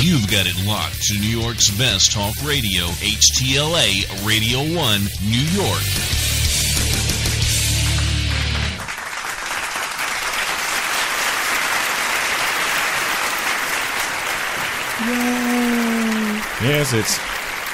You've got it locked to New York's best talk radio, HTLA Radio 1, New York. Yes, it's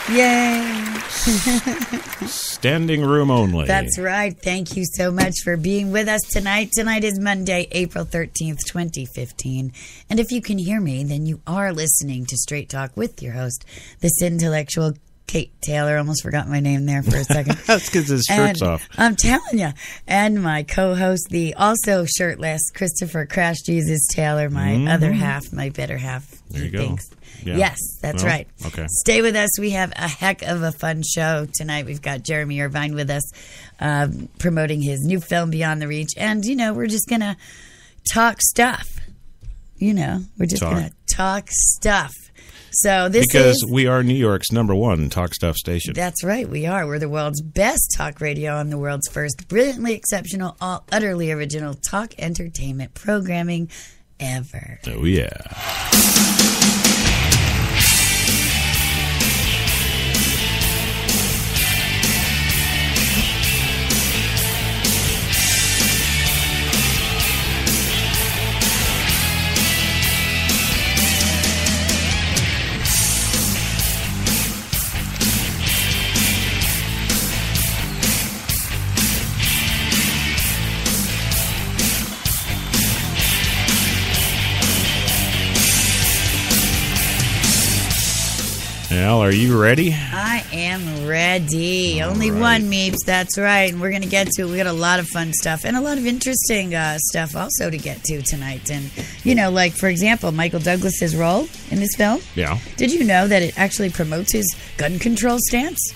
Yay! standing room only. That's right. Thank you so much for being with us tonight. Tonight is Monday, April 13th, 2015. And if you can hear me, then you are listening to Straight Talk with your host, this intellectual Kate Taylor. Almost forgot my name there for a second. That's because his shirt's And off. I'm telling you. And my co-host, the also shirtless Christopher Crash Jesus Taylor, my other half, my better half. Mm-hmm. There he you go. Yeah. Yes, that's Well, right. okay. Stay with us. We have a heck of a fun show tonight. We've got Jeremy Irvine with us, um, promoting his new film Beyond the Reach, and you know we're just gonna talk stuff. You know, we're just gonna talk stuff. So this Because is we are New York's number one talk stuff station. that's right, we are. We're the world's best talk radio and the world's first brilliantly exceptional, all utterly original talk entertainment programming ever. oh yeah. Al, are you ready? I am ready. Only right. one meeps. That's right. And we're going to get to it. We got a lot of fun stuff and a lot of interesting uh, stuff also to get to tonight. And, you know, like, for example, Michael Douglas's role in this film. Yeah. Did you know that it actually promotes his gun control stance?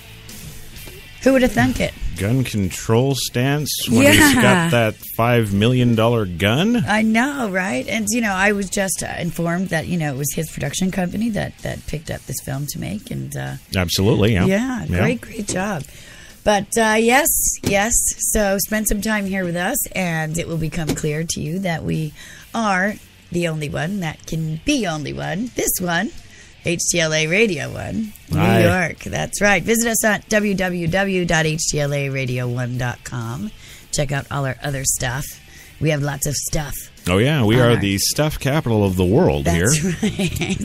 Who would have thunk it? Gun control stance when he's Yeah. got that five million dollar gun. I know, right? And you know, I was just uh, informed that you know it was his production company that that picked up this film to make, and uh, Absolutely, yeah. yeah, great, great job. But uh, yes, yes. So spend some time here with us, and it will become clear to you that we are the only one that can be only one. This one, HTLA Radio One, New Aye. York. That's right. Visit us at www.htlaradio1.com. Check out all our other stuff. We have lots of stuff. Oh yeah, we are right. the stuff capital of the world That's here. right.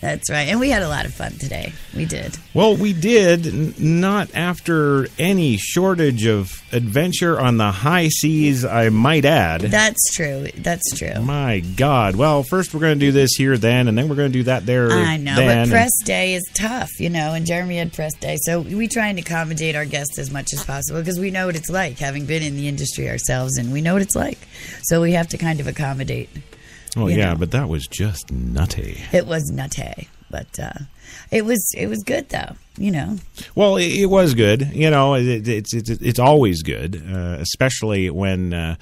That's right. And we had a lot of fun today. We did. Well, we did n- not after any shortage of adventure on the high seas, I might add. That's true. That's true. My God. Well, first we're going to do this here, then, and then we're going to do that there. I know, then. but press day is tough, you know, and Jeremy had press day. So we try and accommodate our guests as much as possible because we know what it's like, having been in the industry ourselves, and we know what it's like. So we have to kind of accommodate. Well, yeah, know. but that was just nutty. It was nutty, but uh, it was it was good though, you know. Well, it, it was good. You know, it, it's it's it's always good, uh, especially when. Uh,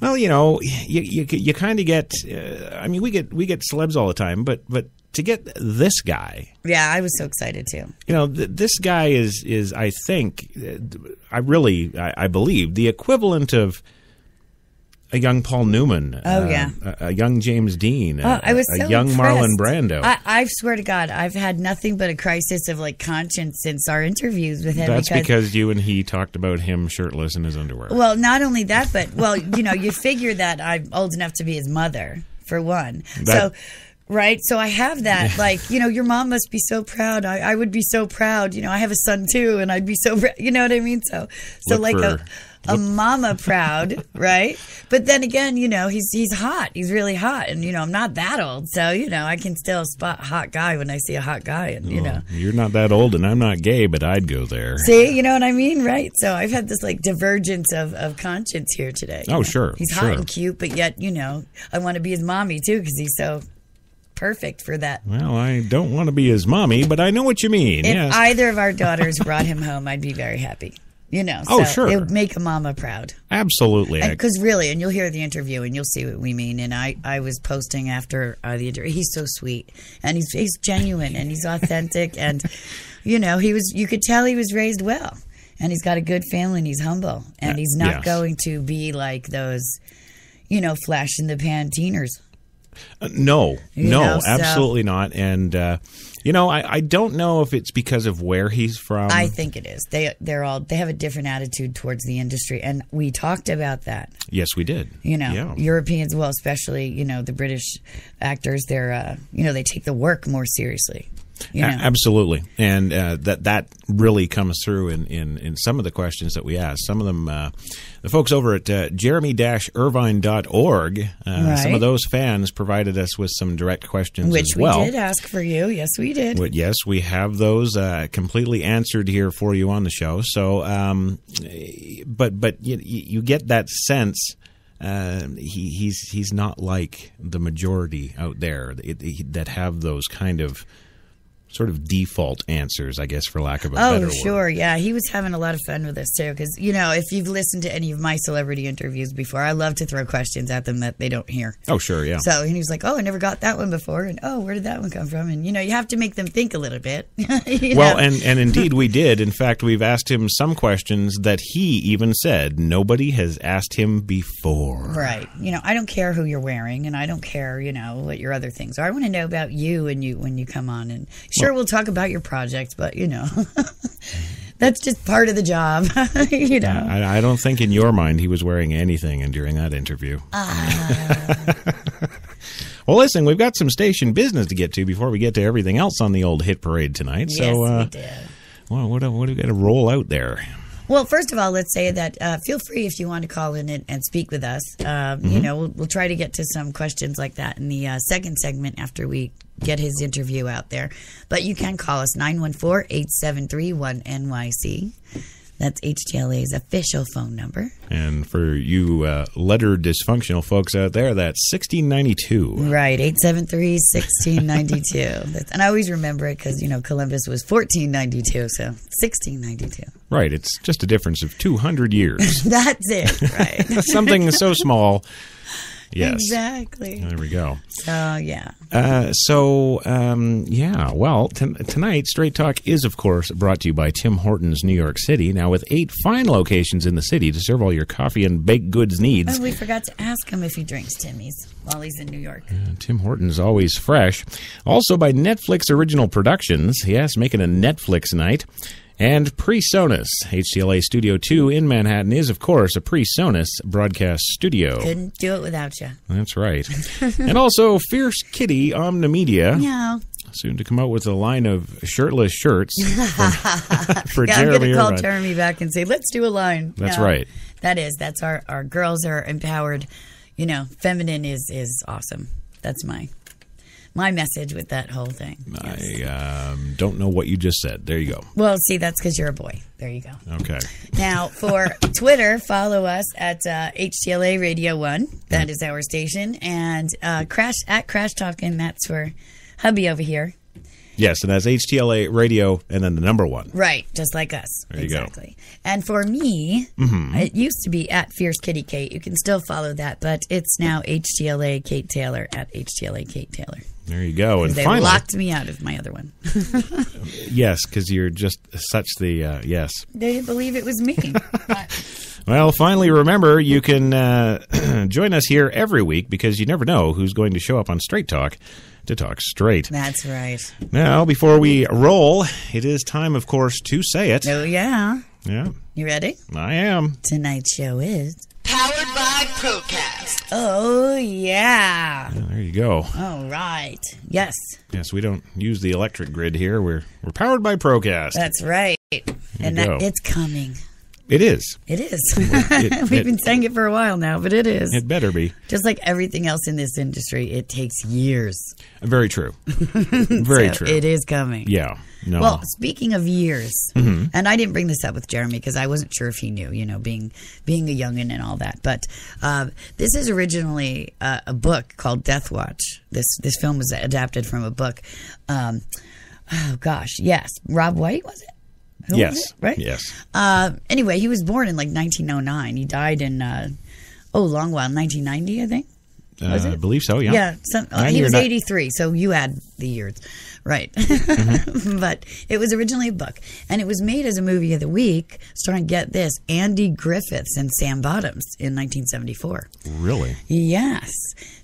well, you know, you you, you kind of get. Uh, I mean, we get we get celebs all the time, but but to get this guy, Yeah, I was so excited too. you know, th- this guy is is I think, uh, I really I, I believe the equivalent of a young Paul Newman. Oh, uh, yeah. a, a young James Dean. Oh, a, I was so a young Marlon. Brando. I, I swear to God, I've had nothing but a crisis of like conscience since our interviews with him. That's because you and he talked about him shirtless in his underwear. Well, not only that, but well, you know, you figure that I'm old enough to be his mother for one. That- so, right? So I have that. Like, you know, your mom must be so proud. I, I would be so proud. You know, I have a son too, and I'd be so. You know what I mean? So, so Look like a. A mama proud, right? But then again, you know, he's he's hot. He's really hot, and you know, I'm not that old, so you know, I can still spot hot guy when I see a hot guy, and you know, You're not that old, and I'm not gay, but I'd go there. See, you know what I mean, right? So I've had this like divergence of, of conscience here today. Oh, know? sure, He's sure. hot and cute, but yet, you know, I want to be his mommy too because he's so perfect for that. Well, I don't want to be his mommy, but I know what you mean. If yes. either of our daughters brought him home, I'd be very happy. You know, Oh, so sure. It would make a mama proud. Absolutely. Because really, and you'll hear the interview and you'll see what we mean. And I, I was posting after uh, the interview. He's so sweet and he's he's genuine and he's authentic and you know he was you could tell he was raised well and he's got a good family and he's humble and he's not yes. going to be like those you know, flash in the pan teeners. Uh, no, You no, know, so- absolutely not. And uh, you know, I, I don't know if it's because of where he's from. I think it is. They they're all they have a different attitude towards the industry, and we talked about that. yes, we did. You know, yeah. Europeans, well, especially you know the British actors, they're uh, you know they take the work more seriously. You A- absolutely, and uh, that that really comes through in, in, in some of the questions that we ask. Some of them, uh, the folks over at uh, jeremy-irvine.org, uh, some of those fans provided us with some direct questions which as we did ask for you. Yes, we did. But yes, we have those uh, completely answered here for you on the show. So, um, but but you, you get that sense. Uh, he, he's he's not like the majority out there that, that have those kind of sort of default answers, I guess, for lack of a oh, better Oh, word. sure. Yeah. He was having a lot of fun with us, too. Because, you know, if you've listened to any of my celebrity interviews before, I love to throw questions at them that they don't hear. Oh, sure, yeah. So and he was like, "Oh, I never got that one before," and "Oh, where did that one come from?" And you know, you have to make them think a little bit. Well, know? and, and indeed we did. In fact, we've asked him some questions that he even said nobody has asked him before. right, you know, I don't care who you're wearing, and I don't care, you know, what your other things are. I want to know about you and you when you come on, and sure, we'll talk about your project, but you know, that's just part of the job, you know. I, I don't think in your mind he was wearing anything in- during that interview. well, listen, we've got some station business to get to before we get to everything else on the old hit parade tonight. yes, so, uh, we did. well, what, what do we got to roll out there? Well, first of all, let's say that uh, feel free if you want to call in and, and speak with us. Um, You know, we'll, we'll try to get to some questions like that in the uh, second segment after we get his interview out there. But you can call us 914 873 1NYC. That's HTLA's official phone number. And for you uh, letter dysfunctional folks out there, that's 1692. Right, 873 1692. And I always remember it because, you know, Columbus was 1492, so 1692. Right, it's just a difference of 200 years. That's it, right? Something so small. Yes. exactly. There we go. So, yeah. Uh, so, um, yeah, well, t- tonight, Straight Talk is, of course, brought to you by Tim Hortons New York City. Now, with eight fine locations in the city to serve all your coffee and baked goods needs, Oh, we forgot to ask him if he drinks Timmy's while he's in New York. Tim Hortons always fresh. Also by Netflix Original Productions. Yes, making a Netflix night. And PreSonus. HTLA Studio 2 in Manhattan is, of course, a PreSonus broadcast studio. Couldn't do it without you. That's right. and also Fierce Kitty Omnimedia. Yeah. soon to come out with a line of shirtless shirts for, for Yeah, I'm Jeremy going to call Irvine. Jeremy back and say, let's do a line. That's Yeah. right. That is. That's our, our girls are empowered. You know, feminine is, is awesome. That's my my message with that whole thing. Yes. I um, don't know what you just said. There you go. Well, see, that's because you're a boy. There you go. Okay. Now, for Twitter, follow us at uh, HTLA Radio 1. That is our station. And uh, Crash at Crash Talking, that's for hubby over here. Yes, and that's HTLA Radio and then the number one. Right, just like us. There you go. exactly. And for me, it used to be at Fierce Kitty Kate. You can still follow that, but it's now HTLA Kate Taylor at HTLA Kate Taylor. There you go. And They finally, locked me out of my other one. yes, because you're just such the uh, yes. They didn't believe it was me. Well, finally, remember you can uh, join us here every week because you never know who's going to show up on Straight Talk to talk straight. That's right. Now, before we roll, it is time, of course, to say it. Oh, yeah. Yeah, You ready? I am. Tonight's show is. Powered by Procast. Oh, yeah. There you go. All right. Yes, Yes, we don't use the electric grid here. We're we're powered by Procast. that's right. and uh, you that, it's coming. It is. It is. It- We've it- been saying it for a while now, but it is. It better be. Just like everything else in this industry, it takes years. Very true. Very So true. It is coming. Yeah. No. Well, speaking of years, Mm-hmm. and I didn't bring this up with Jeremy because I wasn't sure if he knew, you know, being being a youngin and all that. But uh, this is originally uh, a book called Death Watch. This this film was adapted from a book. Um, oh gosh, yes, Robb White was it? Who yes. it? right? Yes. Uh, anyway, he was born in like 1909. He died in uh, oh, long while, 1990, I think. Was Uh, I believe so. Yeah. Yeah, some, uh, he was not- 83, so you had the years. Right. Mm-hmm. but it was originally a book, and it was made as a movie of the week, starring, get this, Andy Griffiths and Sam Bottoms in 1974. Really? Yes.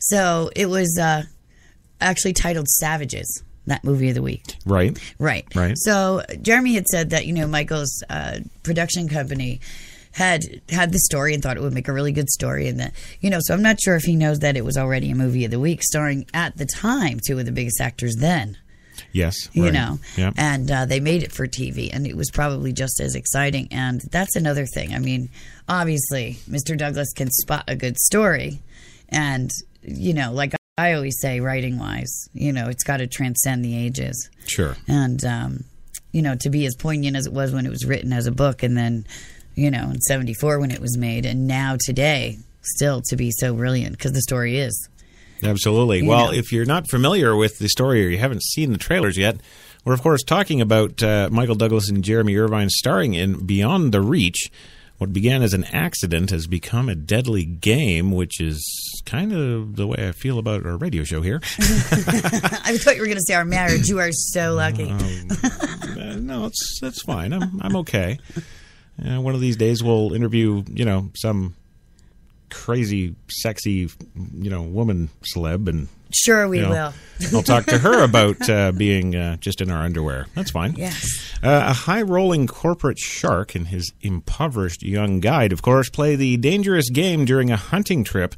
So it was uh, actually titled Savages, that movie of the week. Right. Right. Right. So Jeremy had said that you know Michael's uh, production company had had the story and thought it would make a really good story, and that you know. So I'm not sure if he knows that it was already a movie of the week, starring at the time two of the biggest actors then. Yes. You right. know, Yeah. and uh, they made it for TV, and it was probably just as exciting. And that's another thing. I mean, obviously, Mr. Douglas can spot a good story, and you know, like I always say, writing wise, you know, it's got to transcend the ages Sure. and um, you know to be as poignant as it was when it was written as a book and then you know in 74 when it was made and now today still to be so brilliant because the story is Absolutely. You well, know. if you're not familiar with the story or you haven't seen the trailers yet, we're of course talking about uh, Michael Douglas and Jeremy Irvine starring in Beyond the Reach. What began as an accident has become a deadly game, which is kind of the way I feel about our radio show here. i thought you were going to say our marriage you are so lucky Uh, no, it's that's fine. I'm I'm okay. Uh, one of these days we'll interview, you know, some crazy, sexy, you know, woman celeb, and sure we you know, will I'll talk to her about uh, being uh, just in our underwear. That's fine. yes Uh, a high rolling corporate shark and his impoverished young guide, of course, play the dangerous game during a hunting trip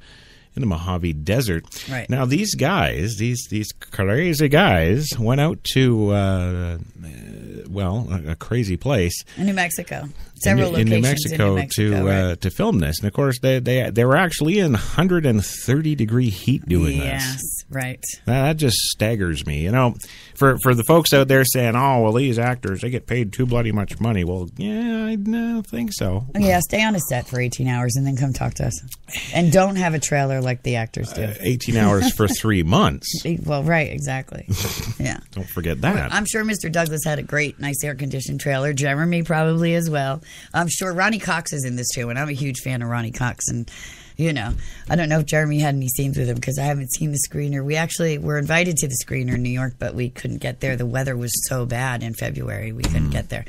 in the Mojave Desert. Right. Now, these guys, these these crazy guys, went out to, uh, uh, well, a, a crazy place in new mexico several in, New- in New Mexico, in new mexico to right? uh, to film this. And of course, they they they were actually in 130 degree heat doing yes this. right That, that just staggers me. You know, for for the folks out there saying, "Oh, well, these actors they get paid too bloody much money." Well, yeah, I don't think so. yeah stay on a set for 18 hours and then come talk to us and don't have a trailer like the actors do 18 hours for three months. well right exactly yeah Don't forget that. I'm sure Mr. Douglas had a great, nice air conditioned trailer. Jeremy probably as well. I'm sure Ronny Cox is in this too, and I'm a huge fan of Ronny Cox. And you know, I don't know if Jeremy had any scenes with him because I haven't seen the screener. We actually were invited to the screener in New York, but we couldn't get there. The weather was so bad in February, we couldn't get there.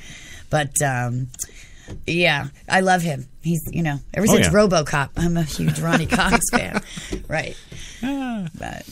But um, yeah, I love him. He's you know, ever Oh, since yeah. RoboCop, I'm a huge Ronny Cox fan. Right, but.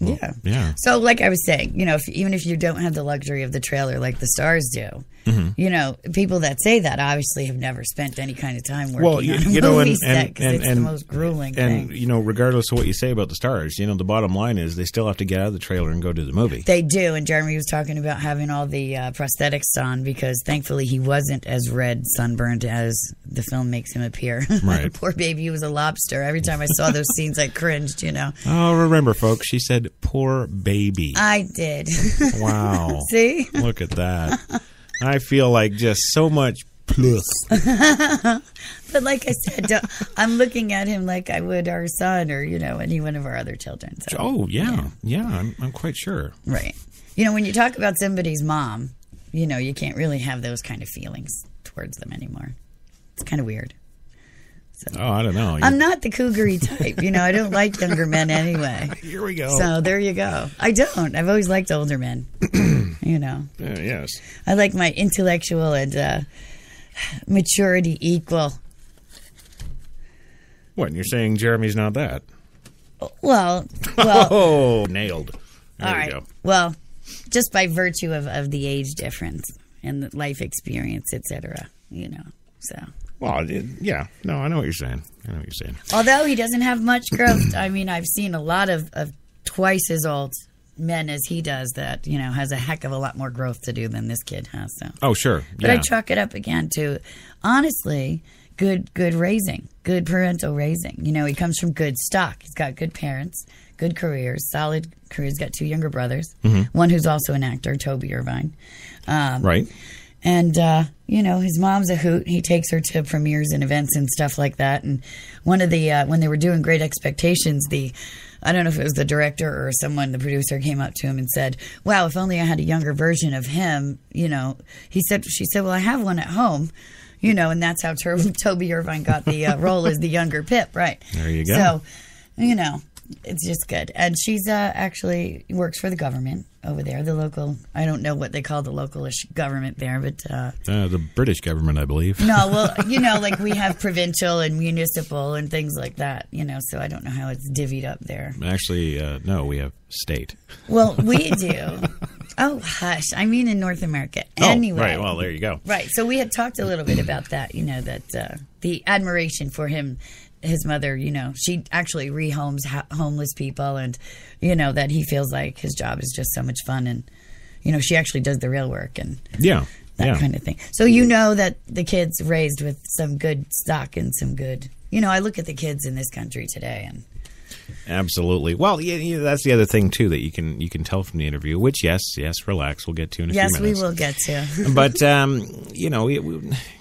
Yeah. yeah. So, like I was saying, you know, if, even if you don't have the luxury of the trailer like the stars do, Mm-hmm. you know, people that say that obviously have never spent any kind of time working Well, you, on a you know, movie and, set and, because and, it's and the most grueling and thing. you know, regardless of what you say about the stars, you know, the bottom line is they still have to get out of the trailer and go to the movie. They do, and Jeremy was talking about having all the uh, prosthetics on because thankfully he wasn't as red sunburned as the film makes him appear. Right. Poor baby, he was a lobster. Every time I saw those scenes, I cringed. You know, Oh, remember, folks, she said, "Poor baby." I did. Wow. See, Look at that. I feel like just so much plus. but like I said, I'm looking at him like I would our son or you know any one of our other children. So. Oh, yeah. Yeah, I'm, I'm quite sure. Right. You know, when you talk about somebody's mom, you know, you can't really have those kind of feelings towards them anymore. It's kind of weird. Oh, I don't know. I'm not the cougary type. You know, I don't like younger men anyway. Here we go. So there you go. I don't. I've always liked older men. you know, Uh, yes. I like my intellectual and uh, maturity equal. What, and you're saying Jeremy's not that? Well, well, Oh, nailed. There all you go. Well, just by virtue of, of the age difference and the life experience, etc. You know, so. Well, yeah. No, I know what you're saying. I know what you're saying. Although he doesn't have much growth, I mean, I've seen a lot of, of twice as old men as he does that, you know, has a heck of a lot more growth to do than this kid has. So, Oh, sure. but Yeah. I chalk it up again to honestly good, good raising, good parental raising. You know, he comes from good stock. He's got good parents, good careers, solid careers. He's got two younger brothers, mm-hmm. one who's also an actor, Toby Irvine. Um, right. And, uh, you know, his mom's a hoot. He takes her to premieres and events and stuff like that. And one of the, uh, when they were doing Great Expectations, the, I don't know if it was the director or someone, the producer came up to him and said, Wow, if only I had a younger version of him, you know. He said, She said, Well, I have one at home, you know, and that's how Tur- Toby Irvine got the uh, role as the younger Pip, right? There you go. So, you know, it's just good. And she's uh, actually works for the government over there, the local. I don't know what they call the localish government there, but uh, Uh, the British government, I believe. no, well, you know, like we have provincial and municipal and things like that. You know, so I don't know how it's divvied up there. Actually, uh, no, we have state. Well, we do. Oh, hush! I mean, in North America. Anyway, Oh, right. Well, there you go. Right. So we had talked a little bit about that, you know, that uh, the admiration for him, his mother, you know, she actually rehomes ho- homeless people and, you know, that he feels like his job is just so much fun and, you know, she actually does the real work and Yeah. that yeah. kind of thing. So you know that the kids raised with some good stock and some good, you know, I look at the kids in this country today and Absolutely. Well, yeah, yeah, that's the other thing too that you can you can tell from the interview. Which, yes, yes, relax. We'll get to in a yes, few we will get to. but um, you know, we,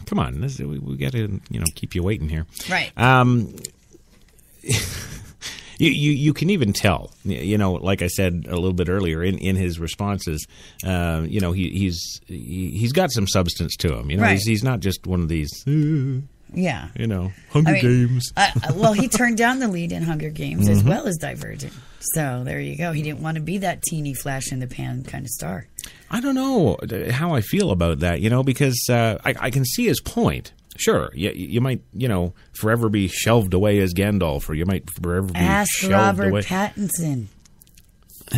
come on, this, we, we got to you know keep you waiting here. Right. Um, you, you you can even tell, you know, like I said a little bit earlier in, in his responses, uh, you know, he, he's he, he's got some substance to him. You know, Right. he's, he's not just one of these, uh, you know, Hunger I mean, Games. uh, well, he turned down the lead in Hunger Games as Mm-hmm. well as Divergent. So there you go. He didn't want to be that teeny flash in the pan kind of star. I don't know how I feel about that, you know, because uh, I, I can see his point. Sure, you, you might, you know, forever be shelved away as Gandalf, or you might forever be Ask shelved Robert away. Pattinson.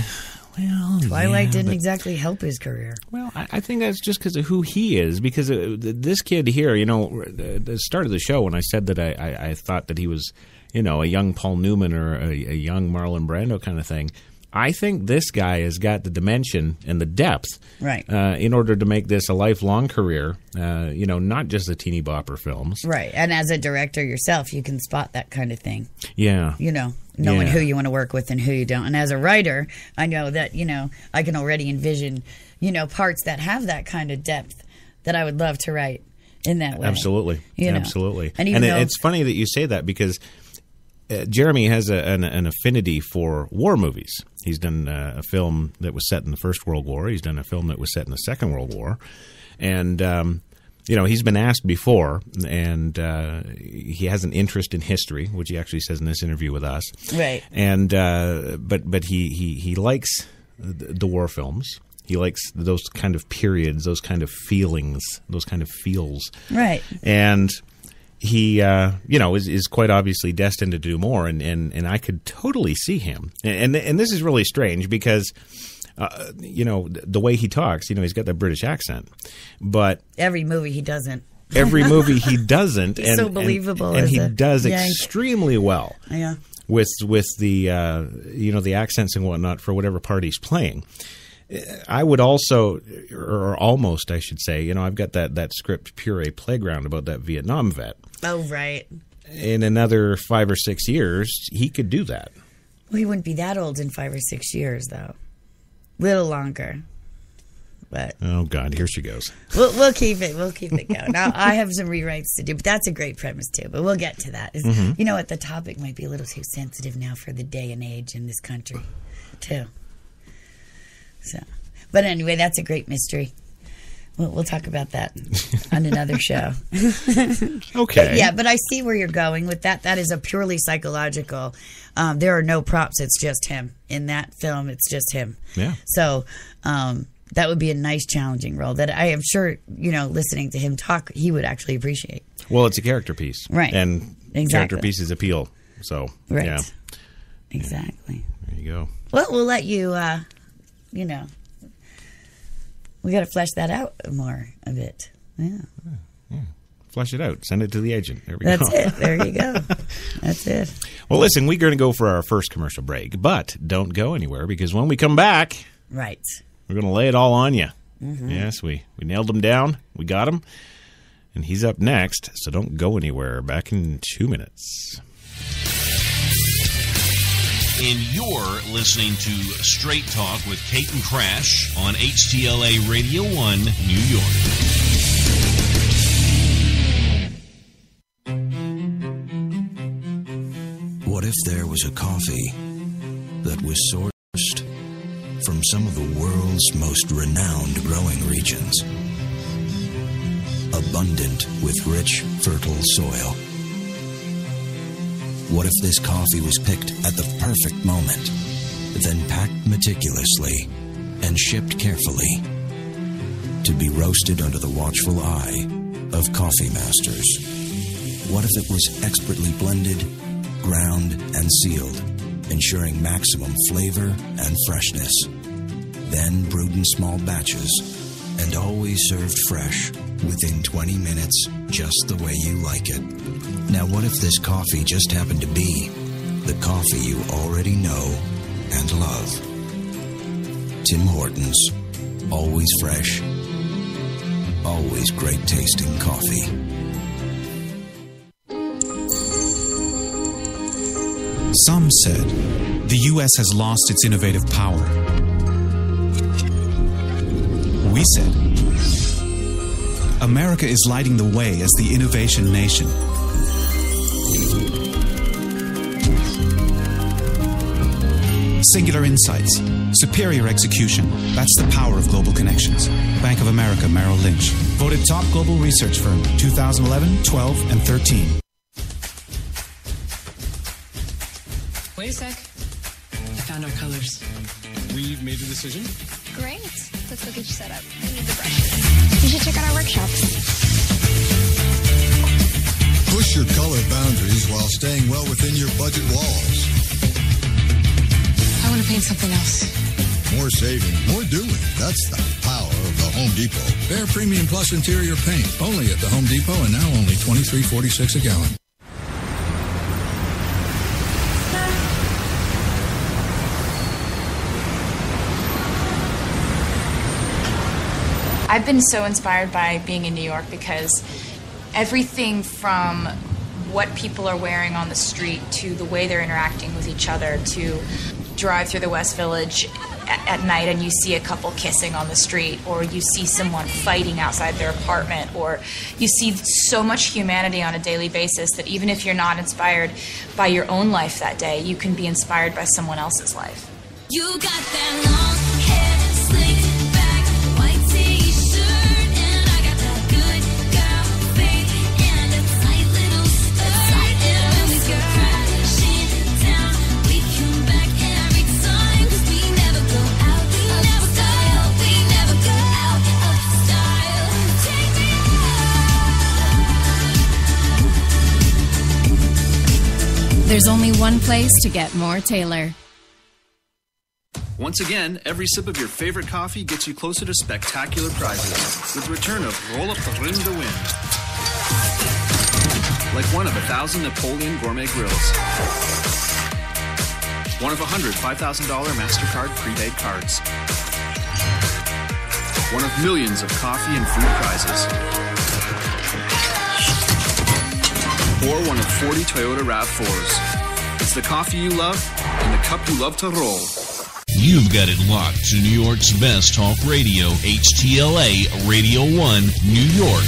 well, Twilight yeah, didn't but- exactly help his career. Well, I, I think that's just because of who he is. Because uh, this kid here, you know, the, the start of the show when I said that I, I, I thought that he was, you know, a young Paul Newman or a, a young Marlon Brando kind of thing. I think this guy has got the dimension and the depth, Right. uh, in order to make this a lifelong career. Uh, you know, not just the teeny bopper films. Right. And as a director yourself, you can spot that kind of thing. Yeah, You know, knowing Yeah. who you want to work with and who you don't. And as a writer, I know that, you know, I can already envision, you know, parts that have that kind of depth that I would love to write in that way. Absolutely, You know. absolutely. And even though- it's funny that you say that because uh, Jeremy has a, an, an affinity for war movies. He's done uh, a film that was set in the First World War. He's done a film that was set in the Second World War, and um, you know he's been asked before, and uh, he has an interest in history, which he actually says in this interview with us. Right. And uh, but but he he he likes the, the war films. He likes those kind of periods, those kind of feelings, those kind of feels Right. and he uh, you know is, is quite obviously destined to do more and, and, and I could totally see him and and this is really strange because uh, you know the way he talks you know he's got that British accent but Every movie he doesn't. every movie he doesn't and, so believable and, as he a does Yank. extremely well Yeah. with with the uh, you know the accents and whatnot for whatever part he's playing. I would also, or almost, I should say, you know, I've got that that script puree playground about that Vietnam vet. Oh, right. In another five or six years, he could do that. Well, he wouldn't be that old in five or six years, though. Little longer. But Oh God, here she goes. we'll, we'll keep it. We'll keep it going. Now, I have some rewrites to do, but that's a great premise, too. But we'll get to that. Mm-hmm. You know what? The topic might be a little too sensitive now for the day and age in this country, too. So, but anyway, that's a great mystery. We'll, we'll talk about that on another show. Okay. Yeah, but I see where you're going with that. That is a purely psychological. Um, there are no props. It's just him in that film. It's just him. Yeah. So um, that would be a nice, challenging role that I am sure you know. Listening to him talk, he would actually appreciate. Well, it's a character piece, Right. And Exactly. character pieces appeal. So Right. yeah, Exactly. there you go. Well, we'll let you. Uh, you know, we got to flesh that out more a bit. Yeah, Flush it out. Send it to the agent. There we that's go. it. There you go. That's it. Well, listen, we're going to go for our first commercial break, but don't go anywhere because when we come back, Right. we're going to lay it all on you. Mm-hmm. Yes, we, we nailed him down. We got him. And he's up next, so don't go anywhere. Back in two minutes. And you're listening to Straight Talk with Kate and Crash on HTLA Radio 1, New York. What if there was a coffee that was sourced from some of the world's most renowned growing regions? Abundant with rich, fertile soil. What if this coffee was picked at the perfect moment, then packed meticulously and shipped carefully to be roasted under the watchful eye of coffee masters? What if it was expertly blended, ground, and sealed, ensuring maximum flavor and freshness? Then brewed in small batches and always served fresh within 20 minutes, just the way you like it. Now, what if this coffee just happened to be the coffee you already know and love? Tim Hortons. Always fresh, always great tasting coffee. Some said the U.S. has lost its innovative power. We said America is lighting the way as the innovation nation. Singular insights, superior execution. That's the power of global connections. Bank of America Merrill Lynch. Voted top global research firm 2011, 12, and 13. Wait a sec. I found our colors. We've made a decision. Great. Let's go get you set up. We need the brushes. You should check out our workshops. Push your color boundaries while staying well within your budget walls. I want to paint something else. More saving, more doing. That's the power of the Home Depot. Behr Premium Plus Interior Paint. Only at the Home Depot and now only twenty three forty six a gallon. I've been so inspired by being in New York because everything from what people are wearing on the street to the way they're interacting with each other to drive through the West Village at, night and you see a couple kissing on the street or you see someone fighting outside their apartment or you see so much humanity on a daily basis that even if you're not inspired by your own life that day, you can be inspired by someone else's life. You got that long There's only one place to get more Taylor. Once again, every sip of your favorite coffee gets you closer to spectacular prizes with the return of Roll Up the Rim to Win. Like one of a thousand Napoleon Gourmet Grills. One of a hundred $5,000 MasterCard prepaid cards. One of millions of coffee and food prizes. Or one of 40 Toyota RAV4s. It's the coffee you love and the cup you love to roll. You've got it locked to New York's best talk radio, HTLA Radio 1, New York.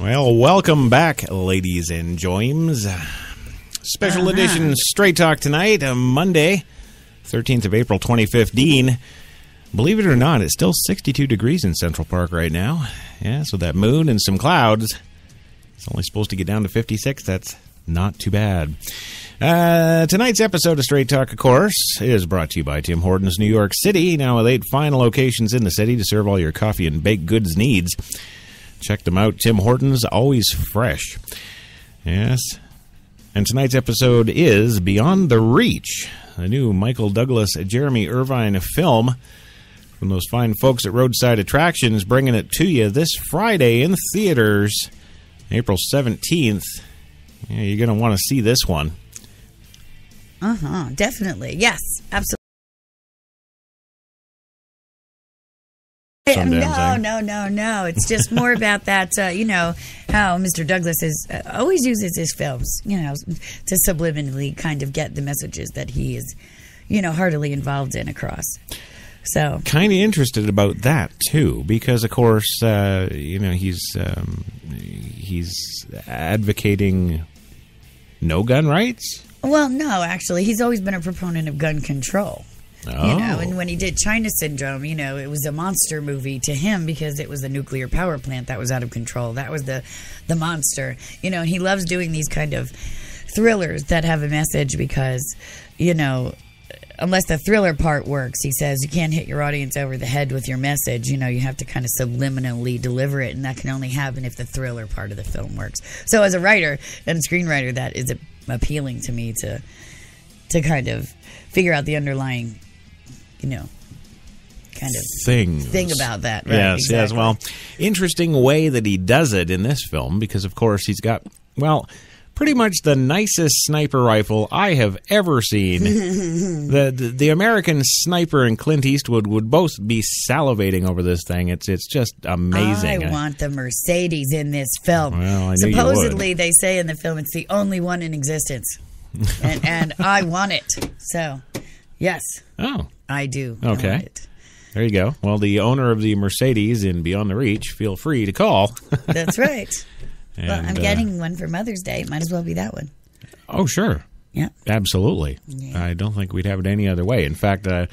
Well, welcome back, ladies and joims. Special Uh-huh. edition Straight Talk tonight, uh, Monday, 13th of April, 2015. Believe it or not, it's still 62 degrees in Central Park right now. Yeah, so that moon and some clouds. It's only supposed to get down to 56. That's not too bad. Uh, tonight's episode of Straight Talk, of course, is brought to you by Tim Hortons New York City, now with eight fine locations in the city to serve all your coffee and baked goods needs. Check them out. Tim Hortons, always fresh. Yes. And tonight's episode is Beyond the Reach, a new Michael Douglas, Jeremy Irvine film from those fine folks at Roadside Attractions, bringing it to you this Friday in theaters, April 17th. Yeah, you're going to want to see this one. Uh huh. Definitely. Yes. Absolutely. Some No, no, no, no. It's just more about that, uh, you know, how Mr. Douglas is uh, always uses his films, you know, to subliminally kind of get the messages that he is, you know, heartily involved in across. So, kind of interested about that too, because of course, uh, you know, he's um, he's advocating no gun rights. well, no, actually, he's always been a proponent of gun control. You know, Oh. and when he did China Syndrome, you know, it was a monster movie to him because it was a nuclear power plant that was out of control. That was the the monster. You know, and he loves doing these kind of thrillers that have a message because, you know, unless the thriller part works, he says you can't hit your audience over the head with your message. You know, you have to kind of subliminally deliver it, and that can only happen if the thriller part of the film works. So, as a writer and screenwriter, that is appealing to me to to kind of figure out the underlying, you know, kind of thing thing about that. Right? yes, yes. Well, interesting way that he does it in this film because, of course, he's got well, pretty much the nicest sniper rifle I have ever seen. the, the the American sniper and Clint Eastwood would both be salivating over this thing. It's it's just amazing. I want the Mercedes in this film. Well, I knew you would. Supposedly, they say in the film it's the only one in existence, and, and I want it. So, yes, oh, I do. I okay. There you go. Well, the owner of the Mercedes in Beyond the Reach, feel free to call. That's right. Well, I'm uh, getting one for Mother's Day. Might as well be that one. Oh, sure. Yeah. Absolutely. I don't think we'd have it any other way. In fact, uh,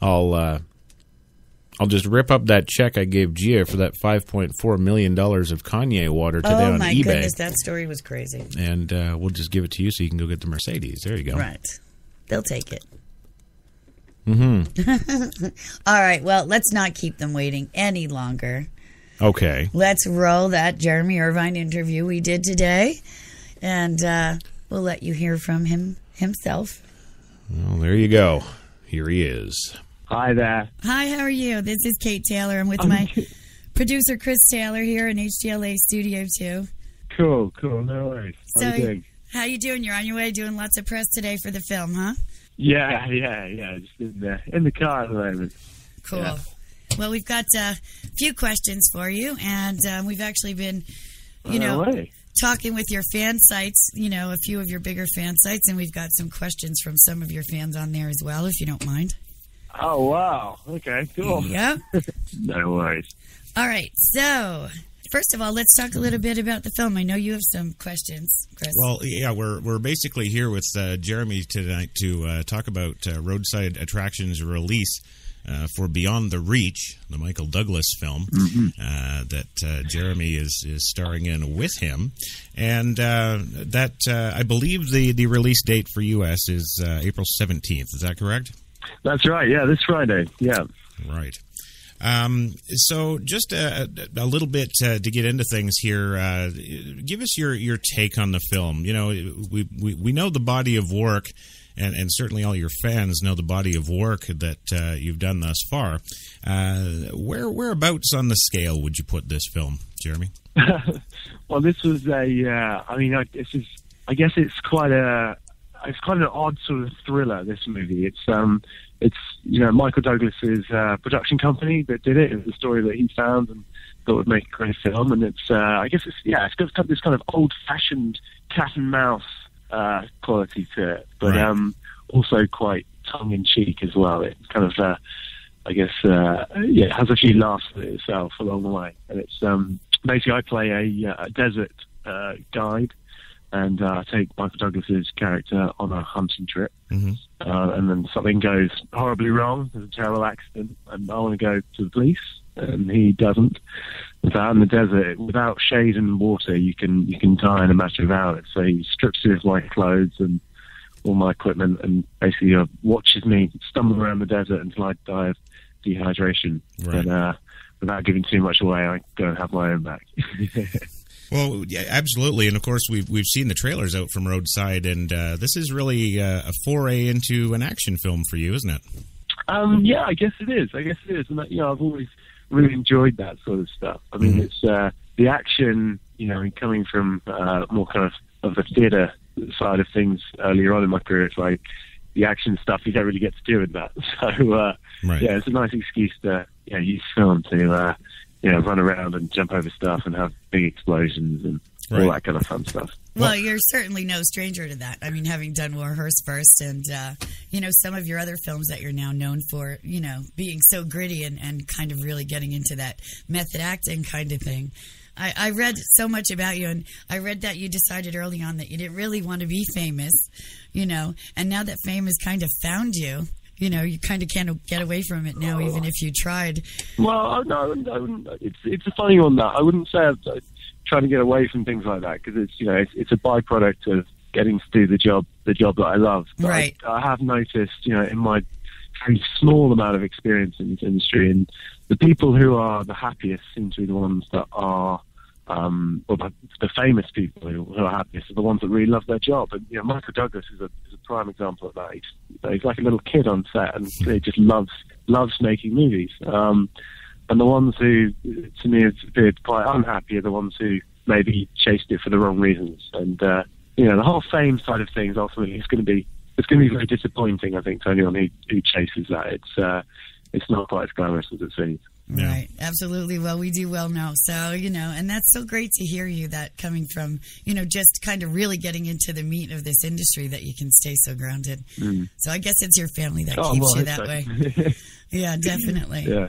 I'll uh, I'll just rip up that check I gave Gia for that five point four million dollars of Kanye water today oh on my goodness, that story was crazy. and uh, we'll just give it to you so you can go get the Mercedes. There you go. Right. They'll take it. Mm-hmm. All right. Well, let's not keep them waiting any longer. Okay. Let's roll that Jeremy Irvine interview we did today, and uh, we'll let you hear from him himself. Well, there you go. Here he is. Hi there. Hi, how are you? This is Kate Taylor. I'm with my producer Chris Taylor here in HTLA Studio 2. Cool, cool. No worries. How So, you doing? how you doing? You're on your way doing lots of press today for the film, huh? Yeah, yeah, yeah. Just in the in the car at the moment. Cool. Yeah. Well, we've got uh, a few questions for you, and um, we've actually been, you know, away. talking with your fan sites, you know, a few of your bigger fan sites, and we've got some questions from some of your fans on there as well, if you don't mind. Oh wow. Okay, cool. Yep. no worries. All right. So, first of all, let's talk a little bit about the film. I know you have some questions, Chris. Well, yeah, we're we're basically here with uh, Jeremy tonight to uh, talk about uh, Roadside Attractions release uh, for Beyond the Reach, the Michael Douglas film uh, that uh, Jeremy is is starring in with him, and uh, that uh, I believe the the release date for U.S. is uh, April seventeenth. Is that correct? That's right. Yeah, this Friday. Yeah. Right. Um, so, just a, a little bit uh, to get into things here. Uh, give us your, your take on the film. You know, we, we, we know the body of work, and, and certainly all your fans know the body of work that uh, you've done thus far. Uh, where whereabouts on the scale would you put this film, Jeremy? well, this was a. Uh, I mean, I, this is. I guess it's quite a. It's quite an odd sort of thriller. This movie. It's um. It's you know Michael Douglas's uh, production company that did it. It's a story that he found and thought would make a great film. And it's. Uh, I guess it's. Yeah. It's got this kind of old-fashioned cat and mouse uh, quality to it, but Right. um, also quite tongue-in-cheek as well. It kind of. Uh, I guess uh, yeah, it has a few laughs with itself along the way, and it's um, basically I play a, uh, a desert uh, guide, and uh, I take Michael Douglas's character on a hunting trip, Mm-hmm. uh, and then something goes horribly wrong. There's a terrible accident, and I want to go to the police, and he doesn't. But out in the desert, without shade and water, you can you can die in a matter of hours. So he strips me of my clothes and all my equipment, and basically uh, watches me stumble around the desert until I die of dehydration. Right. But uh, without giving too much away, I go and have my own back. Well, yeah, absolutely, and of course we've we've seen the trailers out from Roadside, and uh, this is really uh, a foray into an action film for you, isn't it? Um, yeah, I guess it is. I guess it is, and you know, I've always really enjoyed that sort of stuff. I mean, it's uh, the action. You know, coming from uh, more kind of of the theatre side of things earlier on in my career, it's like the action stuff you don't really get to do with that. So uh, Right. yeah, it's a nice excuse to know, use film to uh, you know run around and jump over stuff and have big explosions and all Right. that kind of fun stuff. Well, you're certainly no stranger to that. I mean, having done Warhorse first, and uh, you know some of your other films that you're now known for, you know, being so gritty and, and kind of really getting into that method acting kind of thing. I, I read so much about you, and I read that you decided early on that you didn't really want to be famous, you know, and now that fame has kind of found you, you know, you kind of can't get away from it now, even if you tried. Well, I, no, I wouldn't, I wouldn't, it's it's a funny one that I wouldn't say I'm uh, trying to get away from things like that because it's you know it's, it's a byproduct of getting to do the job the job that I love. But Right. I, I have noticed, you know, in my very small amount of experience in this industry, and the people who are the happiest seem to be the ones that are. Um, well, the, the famous people who, who are happiest are the ones that really love their job. And you know, Michael Douglas is a, is a prime example of that. He's, he's like a little kid on set, and he just loves loves making movies. Um, and the ones who, to me, have appeared quite unhappy are the ones who maybe chased it for the wrong reasons. And uh, you know, the whole fame side of things ultimately is going to be it's going to be very disappointing. I think to anyone who, who chases that, it's uh, it's not quite as glamorous as it seems. Right, absolutely. Well, we do well know. So, you know, and that's so great to hear you that coming from, you know, just kind of really getting into the meat of this industry that you can stay so grounded. Mm. So I guess it's your family that Oh, keeps well, you that hope way. Yeah, definitely. yeah.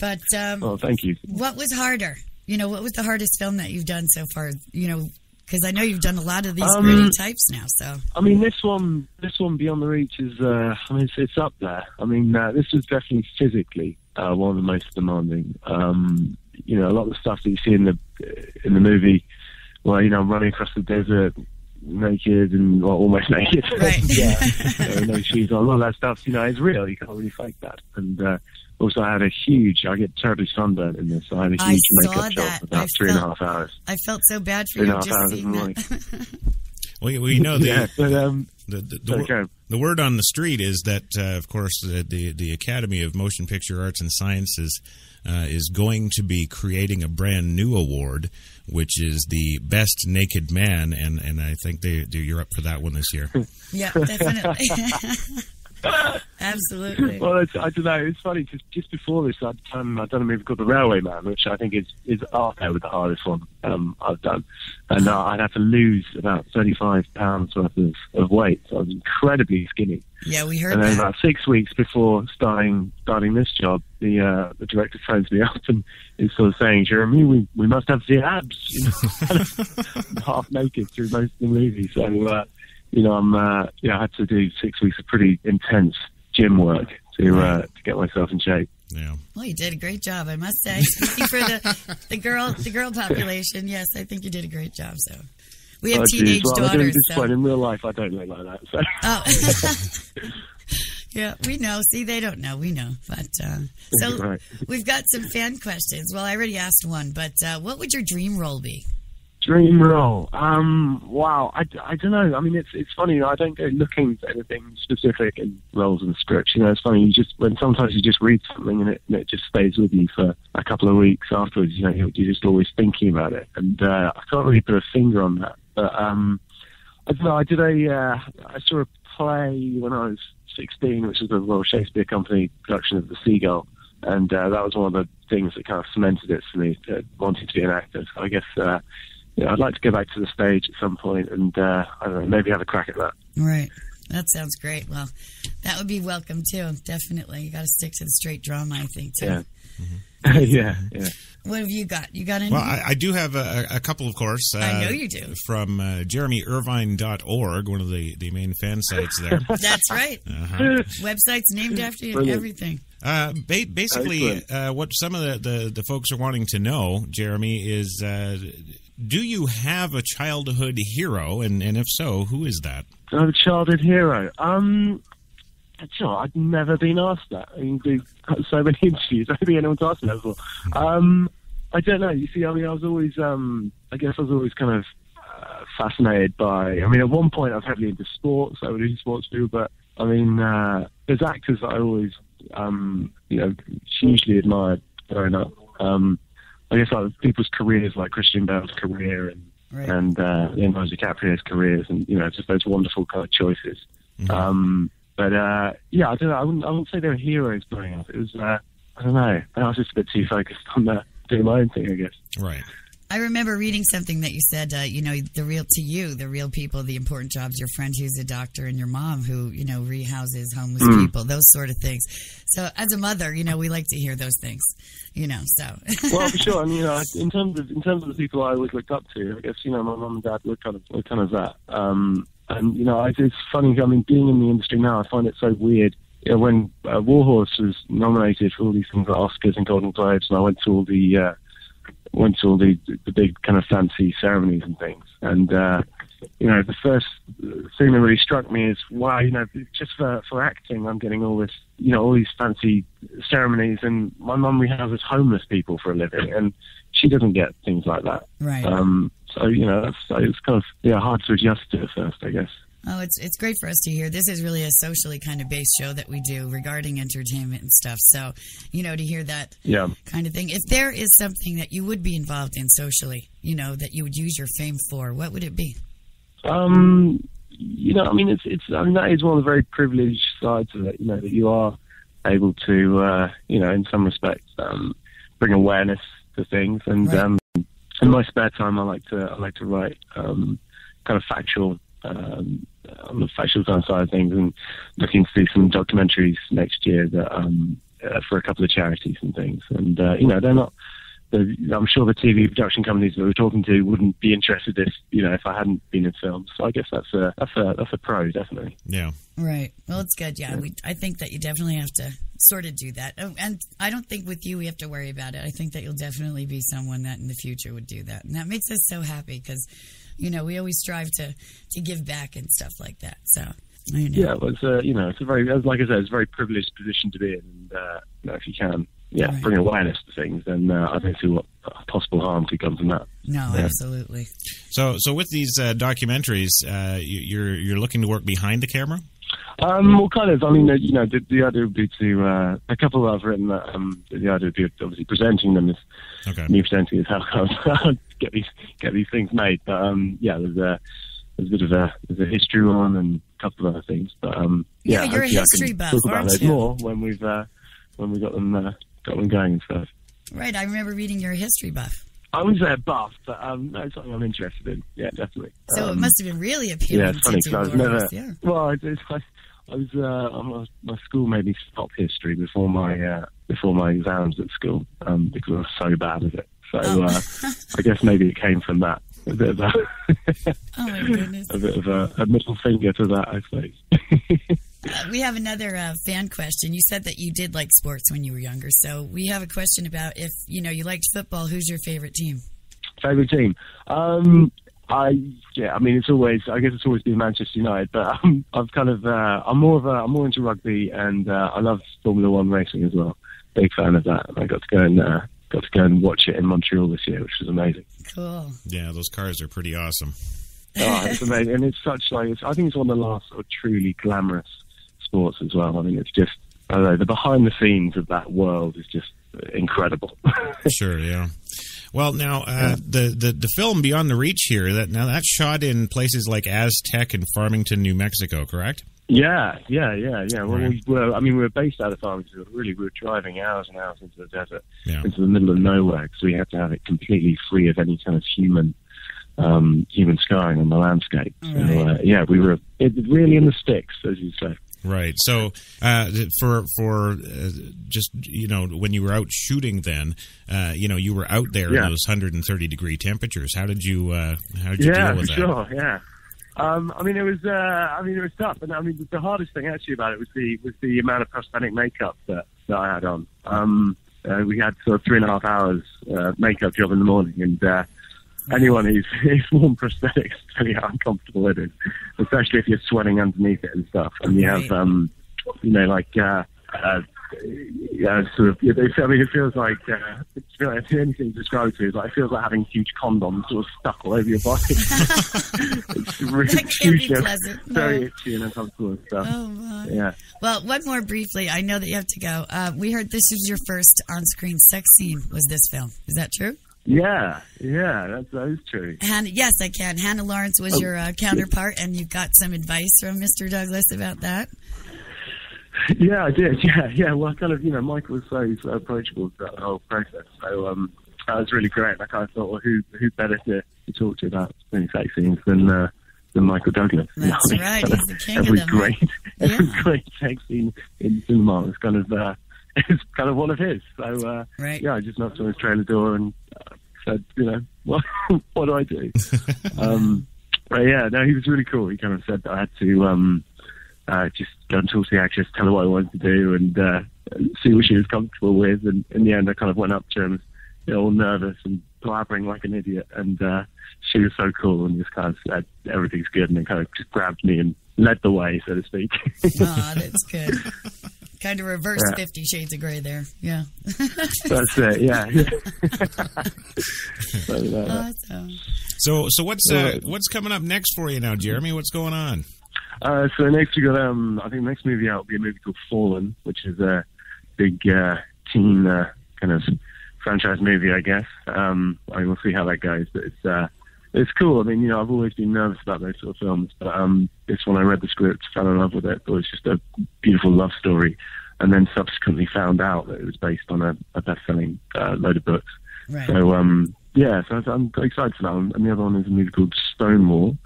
But um, Oh, thank you. what was harder? You know, what was the hardest film that you've done so far? You know, because I know you've done a lot of these Um, gritty types now. So I mean, this one, this one Beyond the Reach is, uh, I mean, it's, it's up there. I mean, uh, this was definitely physically uh, one of the most demanding. Um, you know, a lot of the stuff that you see in the in the movie, where you know, I'm running across the desert naked and well, almost naked, Right. yeah, uh, no shoes on. A lot of that stuff, you know, it's real. You can't really fake that. And uh, also, I had a huge. I get terribly sunburned in this. I had a huge saw makeup job for about I three and a half hours. I felt so bad for Three you and a half just hours seeing in the that. We, we know the, Yeah, but, um, the, the, the, sorry, wor- the word on the street is that, uh, of course, the, the, the Academy of Motion Picture Arts and Sciences uh, is going to be creating a brand new award, which is the Best Naked Man, and, and I think they, they, you're up for that one this year. yeah, definitely. Absolutely. Well, it's, I don't know. It's funny because just before this, I'd done I'd done a movie called The Railway Man, which I think is is up there with the hardest one um, I've done, and uh, I'd had to lose about thirty five pounds worth of, of weight. So I was incredibly skinny. Yeah, we heard And then that. about six weeks before starting starting this job, the uh, the director phones me up and is sort of saying, "Jeremy, we, we must have the abs." You know, half naked through most of the movie. So uh, you know, I'm uh, yeah, I had to do six weeks of pretty intense gym work to uh, to get myself in shape. Yeah. Well, you did a great job, I must say. Speaking for the the girl the girl population, yes, I think you did a great job. So we have Oh, geez. teenage well, I do at daughters. this So. point in real life, I don't look like that. So. Oh. yeah, we know. See, they don't know. We know. But uh, so Right. we've got some fan questions. Well, I already asked one, but uh, what would your dream role be? Dream role. Um, wow. I, I don't know. I mean, it's it's funny. I don't go looking for anything specific in roles and scripts. You know, it's funny. You just when sometimes you just read something and it, and it just stays with you for a couple of weeks afterwards. You know, you're, you're just always thinking about it, and uh, I can't really put a finger on that. But um, I don't know. I did a. Uh, I saw a play when I was 16, which was the Royal Shakespeare Company production of The Seagull, and uh, that was one of the things that kind of cemented it for me, uh, wanting to be an actor. So I guess. Uh, yeah, I'd like to go back to the stage at some point and uh, I don't know, maybe have a crack at that. Right. That sounds great. Well, that would be welcome too. Definitely. You got to stick to the straight drama, I think, too. Yeah. yeah, yeah. What have you got? You got any? Well, I, I do have a, a couple, of course. Uh, I know you do. From uh, jeremyirvine.org, one of the, the main fan sites there. That's right. Uh-huh. Website's named after you and everything. Uh, ba- basically, uh, what some of the, the, the folks are wanting to know, Jeremy, is uh, do you have a childhood hero? And, and if so, who is that? I'm a childhood hero. Um, know, I've never been asked that. I mean, do so many interviews. I don't think anyone's asked me that before. Um, I don't know. You see, I mean, I was always, um, I guess I was always kind of uh, fascinated by. I mean, at one point I was heavily into sports. I would into sports too, but I mean, uh, there's actors that I always, um, you know, hugely admired growing up. Um, I guess like people's careers, like Christian Bale's career and Right. and uh, Leonardo DiCaprio's careers, and you know, just those wonderful kind of choices. Um, but uh, yeah, I don't know. I wouldn't, I wouldn't say they were heroes growing up. It was, uh, I don't know. I was just a bit too focused on uh, doing my own thing, I guess. Right. I remember reading something that you said, uh, you know, the real to you, the real people, the important jobs, your friend who's a doctor and your mom who, you know, rehouses homeless Mm. people, those sort of things. So as a mother, you know, we like to hear those things, you know, so. well, for sure. And you know, in terms of in terms of the people I always looked up to, I guess you know, my mom and dad were kind of were kind of that. Um, and you know, I, it's funny. I mean, being in the industry now, I find it so weird yeah, when uh, War Horse was nominated for all these things like Oscars and Golden Globes, and I went to all the uh, went to all the the big kind of fancy ceremonies and things, and uh, you know, the first thing that really struck me is, wow, you know, just for for acting, I'm getting all this, you know, all these fancy ceremonies, and my mum rehouses homeless people for a living, and she doesn't get things like that. Right. Um, so you know, that's it's kind of yeah hard to adjust to at first, I guess. Oh, it's it's great for us to hear. This is really a socially kind of based show that we do regarding entertainment and stuff. So, you know, to hear that Yeah. kind of thing. If there is something that you would be involved in socially, you know, that you would use your fame for, what would it be? Um, you know, I mean, it's it's. I mean, that is one of the very privileged sides of it. You know, that you are able to, uh, you know, in some respects, um, bring awareness to things. And Right. um, in my spare time, I like to I like to write um, kind of factual. Um, on the factual kind of side of things, and looking to do some documentaries next year that um, uh, for a couple of charities and things. And uh, you know, they're not the, I'm sure the TV production companies that we're talking to wouldn't be interested if you know if I hadn't been in films. So I guess that's a that's a that's a pro definitely. Yeah. Right. Well, it's good. Yeah, we. I think that you definitely have to sort of do that. Oh, and I don't think with you we have to worry about it. I think that you'll definitely be someone that in the future would do that, and that makes us so happy because, you know, we always strive to to give back and stuff like that. So. I know. Yeah, well, it's a you know it's a very as- like I said it's a very privileged position to be in. And uh, you know if you can yeah bring awareness to things, then uh, I don't see what possible harm could come from that. No, Yeah. absolutely. So, so with these uh, documentaries, uh, you, you're you're looking to work behind the camera. Um, well, kind of. I mean, uh, you know, the, the idea would be to uh, a couple I've written. That, um, the idea would be obviously presenting them as Okay. me presenting as how I get these get these things made. But um, yeah, there's a there's a bit of a there's a history one and a couple of other things. But um, Yeah, yeah, you're a I history can buff, Talk about those you? more when we've uh, when we got them uh, got them going and stuff. Right. I remember reading your history buff. I wouldn't say a buff, but um, no, it's something I'm interested in. Yeah, definitely. So it Um, must have been really appealing yeah, it's funny to 'cause I was never. Yeah. Well, it's, it's, I, I was. Uh, my school made me stop history before my uh, before my exams at school um, because I was so bad at it. So Oh. uh, I guess maybe it came from that. A bit of a, Oh my goodness. a bit of a, a middle finger to that, I suppose. Uh, we have another uh, fan question. You said that you did like sports when you were younger, so we have a question about if you know you liked football. Who's your favorite team? Favorite team? Um, I yeah, I mean it's always I guess it's always been Manchester United, but um, I've kind of uh, I'm more of a I'm more into rugby and uh, I love Formula One racing as well. Big fan of that. I got to go and uh, got to go and watch it in Montreal this year, which was amazing. Cool. Yeah, those cars are pretty awesome. Oh, it's amazing, and it's such like it's, I think it's one of the last sort of truly glamorous sports as well. I mean, it's just I don't know the behind the scenes of that world is just incredible. sure, yeah. Well, now uh, the, the the film Beyond the Reach here that now that's shot in places like Aztec and Farmington, New Mexico, correct? Yeah, yeah, yeah, yeah. Well, Right. we were, I mean, we were based out of Farmington. but Really, we were driving hours and hours into the desert, Yeah. into the middle of nowhere, because we had to have it completely free of any kind of human, um, human scarring on the landscape. So, uh, yeah, we were it, really in the sticks, as you say. Right. So uh, for for uh, just you know when you were out shooting, then uh, you know you were out there Yeah. in those 130 degree temperatures. How did you uh, how did you yeah, deal with that? sure. Yeah. Um, I mean, it was. Uh, I mean, it was tough, and I mean, the hardest thing actually about it was the was the amount of prosthetic makeup that, that I had on. Um, uh, we had sort of three and a half hours uh, makeup job in the morning, and uh, anyone who's, who's worn prosthetics tell you how uncomfortable it is, especially if you're sweating underneath it and stuff, and you have, um, you know, like. Uh, uh, yeah, sort of. Yeah, I mean, it feels like uh, it's, the only thing to describe it to is like it feels like having huge condoms sort of stuck all over your body. it's really That can't be pleasant, very no. itchy and uncomfortable and stuff. Oh, my. Yeah. Well, one more briefly. I know that you have to go. Uh, we heard this was your first on-screen sex scene. Was this film? Is that true? Yeah, yeah, that's, that is true. Hannah, yes, I can. Hanna Lawrence was Oh, your uh, counterpart, and you got some advice from Mr. Douglas about that. Yeah, I did. Yeah, yeah. Well, kind of, you know, Michael was so, so approachable throughout the whole process. So um, that was really great. Like, I thought, well, who who better to, to talk to about doing sex scenes than uh, than Michael Douglas? You know, That's I mean, right, he's the king of every them. great, every great sex scene in cinema is kind of uh, is kind of one of his. So uh, right. yeah, I just knocked on his trailer door and uh, said, you know, what what do I do? um, but yeah, no, he was really cool. He kind of said that I had to. Um, uh, just go and talk to the actress, tell her what I wanted to do, and uh, see what she was comfortable with. And in the end, I kind of went up to her and was you know, all nervous and blabbering like an idiot. And uh, she was so cool and just kind of said everything's good, and then kind of just grabbed me and led the way, so to speak. Aw, that's good. Kind of reverse Yeah. Fifty Shades of Grey there. Yeah. That's it. Yeah. So, uh, awesome. So, so what's uh, what's coming up next for you now, Jeremy? What's going on? Uh, so next we got um I think the next movie out will be a movie called Fallen, which is a big uh, teen uh, kind of franchise movie, I guess. Um, I mean, we'll see how that goes, but it's uh, it's cool. I mean, you know, I've always been nervous about those sort of films, but um, this one I read the script, fell in love with it. Thought it was just a beautiful love story, and then subsequently found out that it was based on a, a best-selling uh, load of books. Right. So um, yeah, so I'm excited for that one. And the other one is a movie called Stonewall,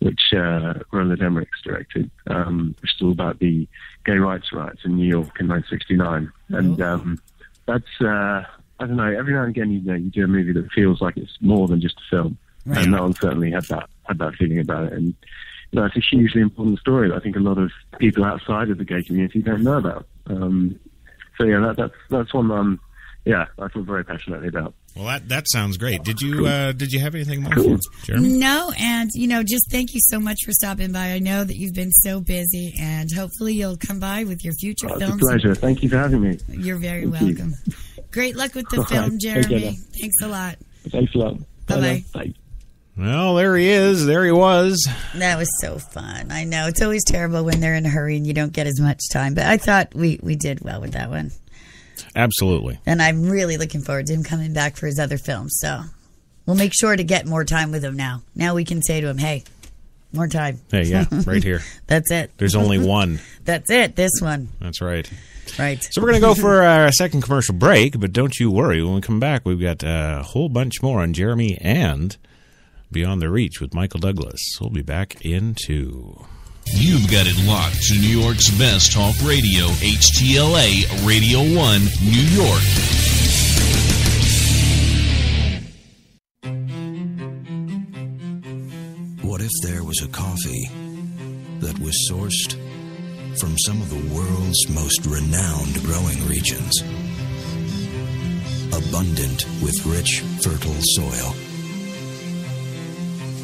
which uh, Roland Emmerich's directed, um, which is all about the gay rights riots in New York in 1969. And um, that's uh, I don't know. Every now and again, you know, you do a movie that feels like it's more than just a film, Right. and that one certainly had that had that feeling about it. And you know, it's a hugely important story that I think a lot of people outside of the gay community don't know about. Um, so yeah, that, that's that's one that I'm, yeah, I feel very passionately about. Well, that that sounds great. Did you uh, did you have anything more, for Jeremy? No, and you know, just thank you so much for stopping by. I know that you've been so busy, and hopefully you'll come by with your future Oh, it's a films. pleasure. Thank you for having me. You're very Thank you. welcome. Great luck with the All right. film, Take care Jeremy. now. Thanks a lot. Thanks a lot. Bye-bye. now. Bye. Well, there he is. There he was. That was so fun. I know it's always terrible when they're in a hurry and you don't get as much time, but I thought we we did well with that one, Absolutely. and I'm really looking forward to him coming back for his other films. So we'll make sure to get more time with him now. Now we can say to him, "Hey, more time." Hey, yeah, right here. That's it. There's only one. That's it. This one. That's right. Right. So we're going to go for our second commercial break, but don't you worry. When we come back, we've got a whole bunch more on Jeremy and Beyond the Reach with Michael Douglas. We'll be back in two. You've got it locked to New York's best talk radio, HTLA Radio 1, New York. What if there was a coffee that was sourced from some of the world's most renowned growing regions? Abundant with rich, fertile soil.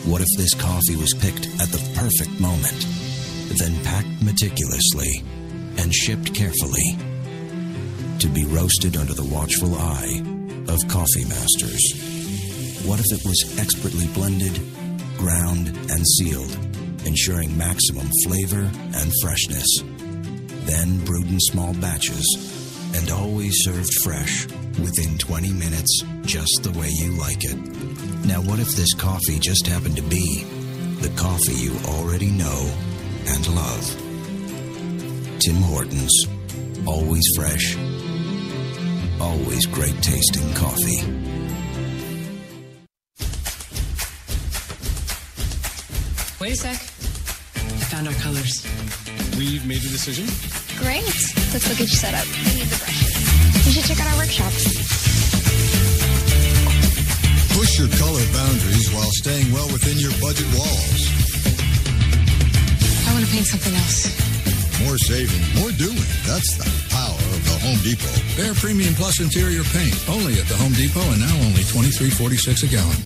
What if this coffee was picked at the perfect moment, then packed meticulously and shipped carefully to be roasted under the watchful eye of coffee masters? What if it was expertly blended, ground, and sealed, ensuring maximum flavor and freshness? Then brewed in small batches and always served fresh within 20 minutes, just the way you like it. Now, what if this coffee just happened to be the coffee you already know and love? Tim Hortons. Always fresh, always great tasting coffee. Wait a sec. I found our colors. We've made a decision. Great. Let's go get you set up. We need the brushes. You should check out our workshops. Push your color boundaries while staying well within your budget walls. I want to paint something else. More saving, more doing. That's the power of the Home Depot. Behr premium plus interior paint. Only at the Home Depot and now only twenty three forty six a gallon.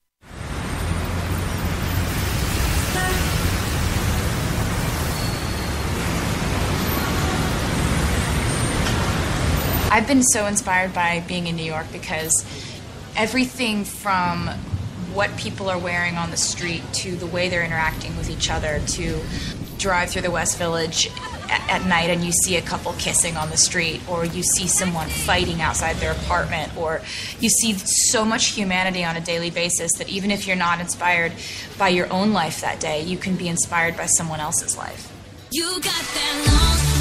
I've been so inspired by being in New York because everything from what people are wearing on the street to the way they're interacting with each other to drive through the West Village at night and you see a couple kissing on the street or you see someone fighting outside their apartment or you see so much humanity on a daily basis that even if you're not inspired by your own life that day, you can be inspired by someone else's life. You got that long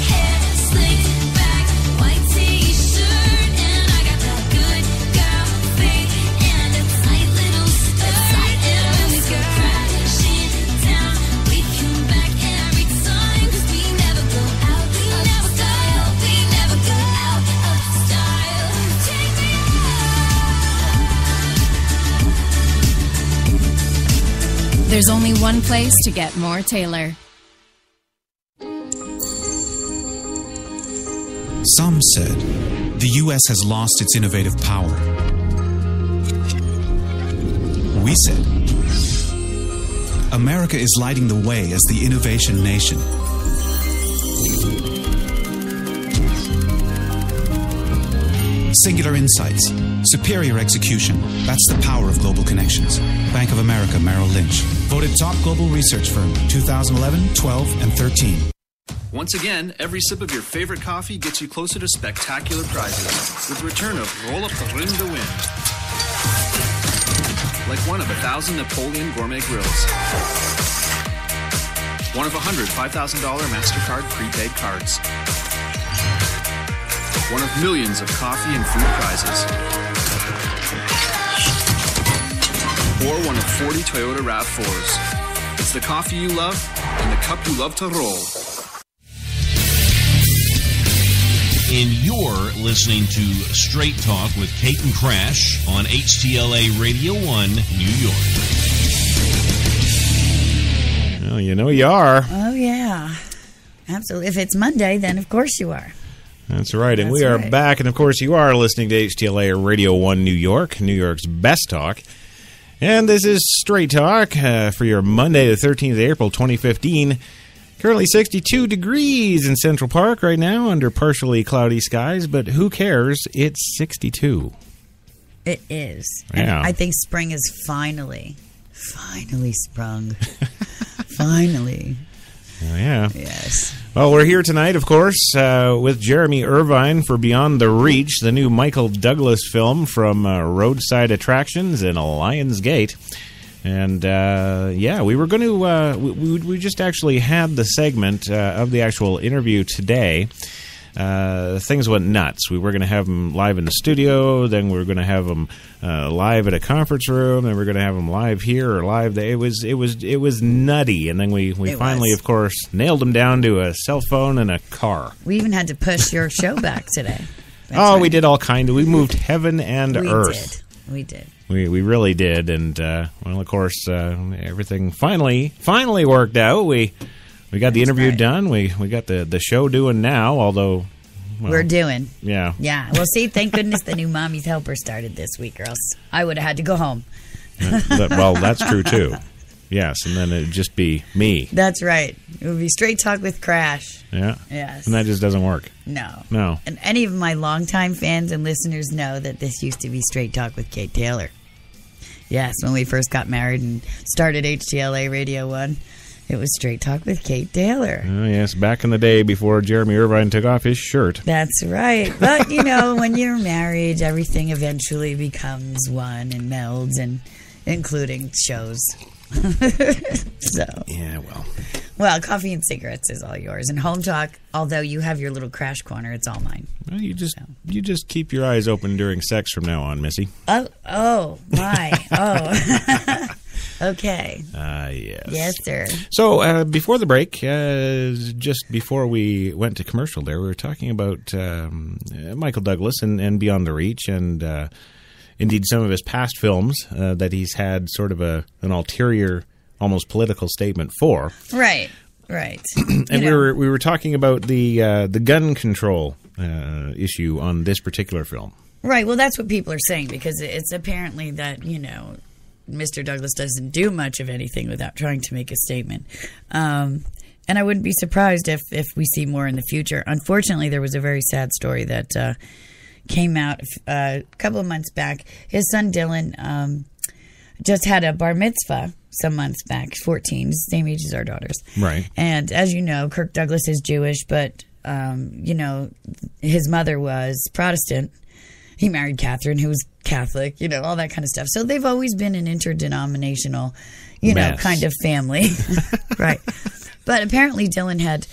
There's only one place to get more Taylor. Some said the U.S. has lost its innovative power. We said America is lighting the way as the innovation nation. Singular insights, superior execution. That's the power of global connections. Bank of America Merrill Lynch. Voted top global research firm 2011, 12, and 13. Once again, every sip of your favorite coffee gets you closer to spectacular prizes with the return of Roll Up the Ring to Win. Like one of a thousand Napoleon Gourmet Grills. One of a hundred $5,000 MasterCard prepaid cards. One of millions of coffee and food prizes. Or one of 40 Toyota RAV4s. It's the coffee you love and the cup you love to roll. And you're listening to Straight Talk with Kate and Crash on HTLA Radio 1, New York. Well, you know you are. Oh yeah, absolutely. If it's Monday, then of course you are. That's right. And That's we are right. back. And of course, you are listening to HTLA Radio 1 New York, New York's best talk. And this is Straight Talk uh, for your Monday, the 13th of April, 2015. Currently 62 degrees in Central Park right now under partially cloudy skies, but who cares? It's 62. It is. And I think spring is finally, finally sprung. finally. Oh, yeah. Yes. Well, we're here tonight, of course, uh, with Jeremy Irvine for Beyond the Reach, the new Michael Douglas film from uh, Roadside Attractions and Lionsgate. And uh, yeah, we were going to, uh, we, we, we just actually had the segment uh, of the actual interview today. Uh, things went nuts. We were going to have them live in the studio, then we were going to have them uh, live at a conference room, then we are going to have them live here or live there. It was it was it was nutty, and then we we It finally, was. of course, nailed them down to a cell phone and a car. We even had to push your show back today. oh, we did all kind of. We moved heaven and we earth. did. We did. We we really did, and uh, well, of course, uh, everything finally finally worked out. We we got the interview done. We we got the the show doing now. Although well, We're doing. yeah Yeah. Well, see, thank goodness the new Mommy's Helper started this week, or else I would have had to go home. That- well, that's true too. Yes, and then it'd just be me. That's right. It would be straight talk with Crash. Yeah. Yes. And that just doesn't work. No. No. And any of my longtime fans and listeners know that this used to be Straight Talk with Kate Taylor. Yes, when we first got married and started HTLA Radio 1, it was Straight Talk with Kate Taylor. Oh yes, back in the day before Jeremy Irvine took off his shirt. That's right. But, you know, when you're married, everything eventually becomes one and melds, and including shows. so. Yeah, well. Well, coffee and cigarettes is all yours. And home talk, although you have your little crash corner, it's all mine. Well, you just you just keep your eyes open during sex from now on, Missy. Oh, oh, my. oh. okay. Ah, yes. Yes, sir. So uh, before the break, uh, just before we went to commercial, there we were talking about um, uh, Michael Douglas and, and Beyond the Reach, and uh, indeed some of his past films uh, that he's had sort of a an ulterior, almost political statement for. Right, right. and You we were we were talking about the uh, the gun control uh, issue on this particular film. Right. Well, that's what people are saying because it's apparently that, you know, Mr. Douglas doesn't do much of anything without trying to make a statement. Um, and I wouldn't be surprised if, if we see more in the future. Unfortunately, there was a very sad story that uh, came out uh, a couple of months back. His son Dylan um, just had a bar mitzvah some months back, 14, the same age as our daughters. Right. And as you know, Kirk Douglas is Jewish, but um, you know, his mother was Protestant. He married Catherine, who was Catholic. You know, all that kind of stuff. So they've always been an interdenominational, you know, kind of family, right? But apparently, Dylan had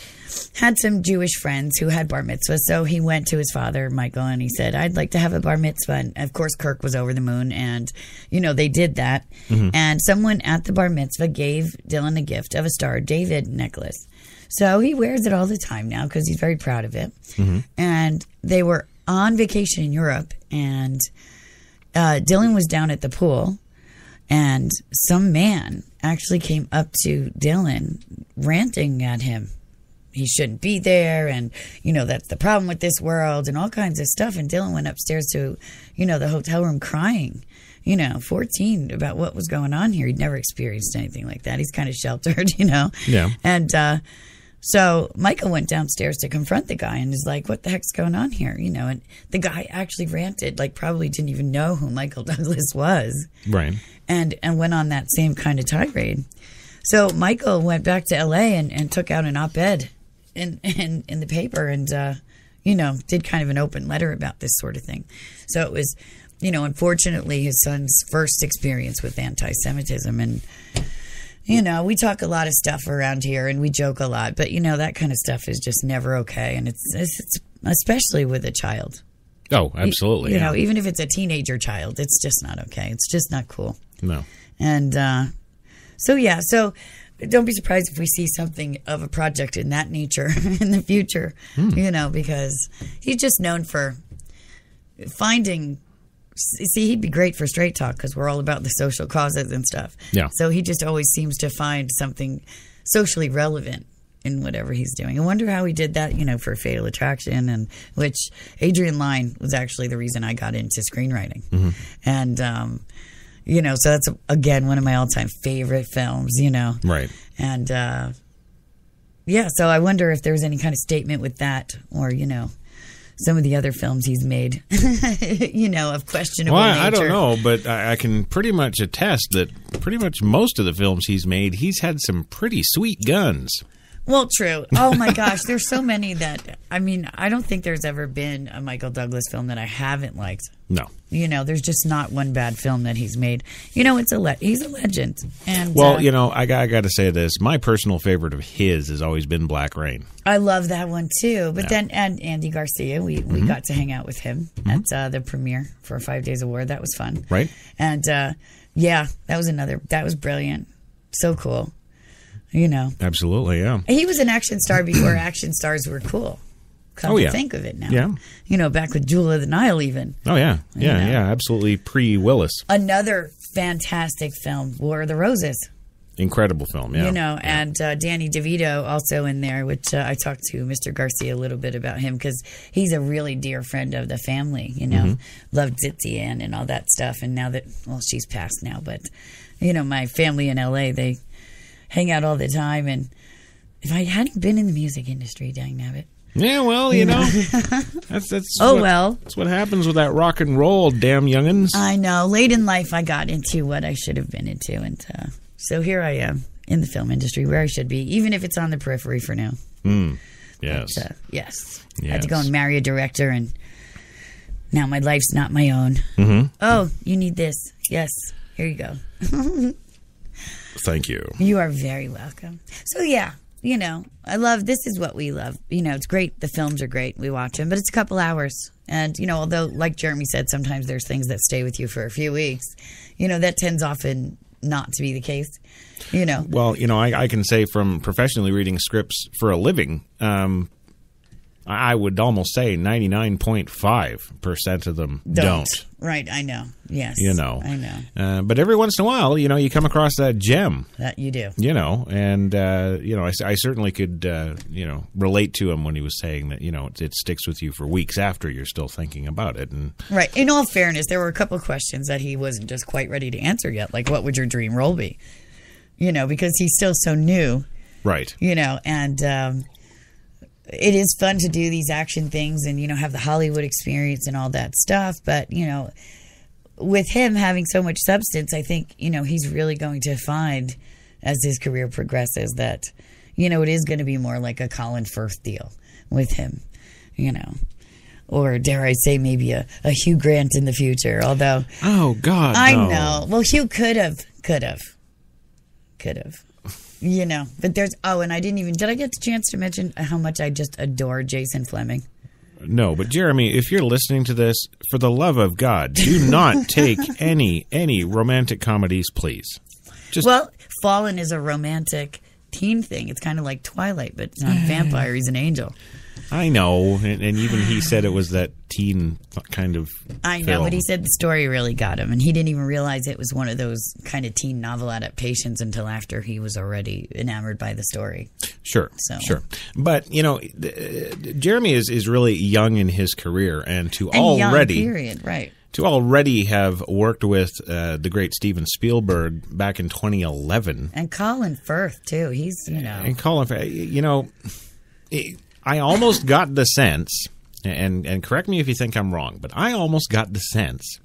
had some Jewish friends who had bar mitzvahs. So he went to his father, Michael, and he said, I'd like to have a bar mitzvah. And of course, Kirk was over the moon. And, you know, they did that. Mhm. And someone at the bar mitzvah gave Dylan a gift of a Star David necklace. So he wears it all the time now because he's very proud of it. And they were on vacation in Europe. And uh, Dylan was down at the pool. And some man actually came up to Dylan ranting at him he shouldn't be there and you know that's the problem with this world and all kinds of stuff and dylan went upstairs to you know the hotel room crying you know 14 about what was going on here he'd never experienced anything like that he's kind of sheltered you know Yeah. and uh so Michael went downstairs to confront the guy and is like, "What the heck's going on here?" You know, and the guy actually ranted, like probably didn't even know who Michael Douglas was Right. and and went on that same kind of tirade. So Michael went back to L.A. and, and took out an op-ed in in, in the paper and uh, you know did kind of an open letter about this sort of thing. So it was, you know, unfortunately his son's first experience with anti-Semitism and. You know, we talk a lot of stuff around here and we joke a lot, but you know that kind of stuff is just never okay, and it's, it's, it's especially with a child. Oh, absolutely. You yeah. know, even if it's a teenager child, it's just not okay. It's just not cool. no. And uh, so, yeah, so don't be surprised if we see something of a project in that nature in the future, you know, because he's just known for finding. See, he'd be great for straight talk because we're all about the social causes and stuff. Yeah. So he just always seems to find something socially relevant in whatever he's doing. I wonder how he did that, you know, for Fatal Attraction, and which Adrian Lyne was actually the reason I got into screenwriting. Mhm. And, um, you know, so that's again one of my all time favorite films, you know. Right. And, uh, yeah, so I wonder if there was any kind of statement with that or, you know, some of the other films he's made, you know, of questionable Well, I, I don't know, but I, I can pretty much attest that pretty much most of the films he's made, he's had some pretty sweet guns. Well, true. Oh my gosh, there's so many that I mean, I don't think there's ever been a Michael Douglas film that I haven't liked. No. You know, there's just not one bad film that he's made. You know, it's a le- he's a legend. And Well, uh, you know, I, got- I got to say this. My personal favorite of his has always been Black Rain. I love that one too. But Yeah. then and Andy Garcia, we we Mhm. got to hang out with him at uh, the premiere for Five Days of War. That was fun. Right. And uh, yeah, that was another. That was brilliant. So cool. You know, Absolutely, yeah. he was an action star before action stars were cool. Come Oh, to yeah. think of it now. Yeah. You know, back with Jewel of the Nile, even. Oh, yeah. Yeah, You know. yeah, absolutely pre Willis. Another fantastic film, War of the Roses. Incredible film, yeah. You know, and uh, Danny DeVito also in there, which uh, I talked to Mr. Garcia a little bit about him because he's a really dear friend of the family. You know, Mhm. loved Zitzian and all that stuff. And now that, well, she's passed now, but you know, my family in LA, they hang out all the time. And if I hadn't been in the music industry, dang nabbit. Yeah, well, you know, that's that's. Oh, what- well. that's what happens with that rock and roll, damn youngins. I know. Late in life, I got into what I should have been into, and uh, so here I am in the film industry where I should be, even if it's on the periphery for now. Mm. Yes. But, uh, yes. I had to go and marry a director, and now my life's not my own. Mhm. Oh, you need this? Yes. Here you go. Thank you. you are very welcome. So yeah, you know, I love. This is what we love. You know, it's great. The films are great. We watch them, but it's a couple hours. And you know, although like Jeremy said, sometimes there's things that stay with you for a few weeks. You know, that tends often not to be the case. You know, Well, you know, I, I can say from professionally reading scripts for a living, um, I I would almost say 99.5% of them don't. Right, I know. Yes. You know. I know. Uh, but every once in a while, you know, you come across that gem. That you do. You know, and, uh, you know, I certainly could, uh, you know, relate to him when he was saying that, you know, it, it sticks with you for weeks after you're still thinking about it. And Right. In all fairness, there were a couple of questions that he wasn't just quite ready to answer yet. Like, what would your dream role be? You know, because he's still so new. Right. You know, and um, it is fun to do these action things and you know have the Hollywood experience and all that stuff. But you know, with him having so much substance, I think you know he's really going to find as his career progresses that you know it is going to be more like a Colin Firth deal with him. You know. Or dare I say, maybe a, a Hugh Grant in the future. Although, Oh God! I no. know. Well, Hugh could have, could have, could have. You know, but there's. Oh, and I didn't even. Did I get the chance to mention how much I just adore Jason Flemyng? No, but Jeremy, if you're listening to this, for the love of God, do not take any any romantic comedies, please. Just well, Fallen is a romantic teen thing. It's kind of like Twilight, but it's not a vampire. He's an angel. I know, and, and even he said it was that teen kind of. I know, film. but he said the story really got him, and he didn't even realize it was one of those kind of teen novel adaptations until after he was already enamored by the story. Sure, So- sure, but you know, uh, Jeremy is is really young in his career, and to And young, already period, right? to already have worked with uh, the great Steven Spielberg back in 2011, And Colin Firth too. He's you know and Colin, you know, I almost got the sense, and and correct me if you think I'm wrong, but I almost got the sense,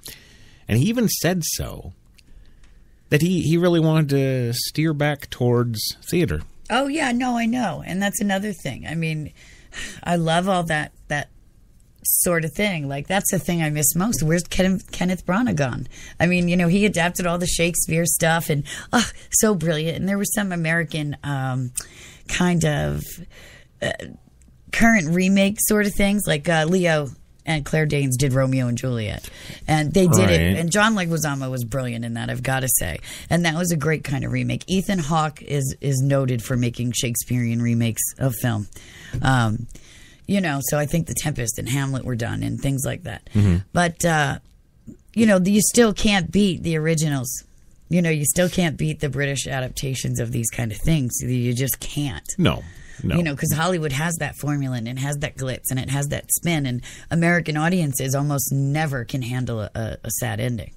and he even said so, that he he really wanted to steer back towards theater. Oh yeah, no, I know, and that's another thing. I mean, I love all that that sort of thing. Like that's the thing I miss most. Where's Ken, Kenneth Branagh? I mean, you know, he adapted all the Shakespeare stuff, and oh, so brilliant. And there was some American um, kind of uh, current remake sort of things, like uh, Leo. And Claire Danes did Romeo and Juliet, and they did Right. it. And John Leguizamo was brilliant in that, I've got to say. And that was a great kind of remake. Ethan Hawke is is noted for making Shakespearean remakes of film. Um, you know, so I think The Tempest and Hamlet were done and things like that. Mm-hmm. But uh, you know, you still can't beat the originals. You know, you still can't beat the British adaptations of these kind of things. You just can't. No, no. You know, because Hollywood has that formula and it has that glitz and it has that spin, and American audiences almost never can handle a, a, sad ending.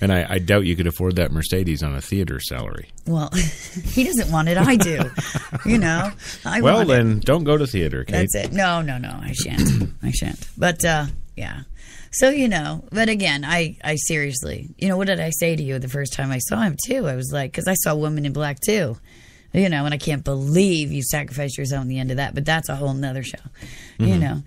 And I, I doubt you could afford that Mercedes on a theater salary. Well, he doesn't want it. I do. you know, I well, want it. then don't go to theater, Kate. That's it. No, no, no. I shan't. I shan't. But uh, yeah. So you know, but again, I I seriously, you know, what did I say to you the first time I saw him too? I was like, because I saw Woman in Black too, you know, and I can't believe you sacrificed yourself in the end of that. But that's a whole nother show, you Mhm. know.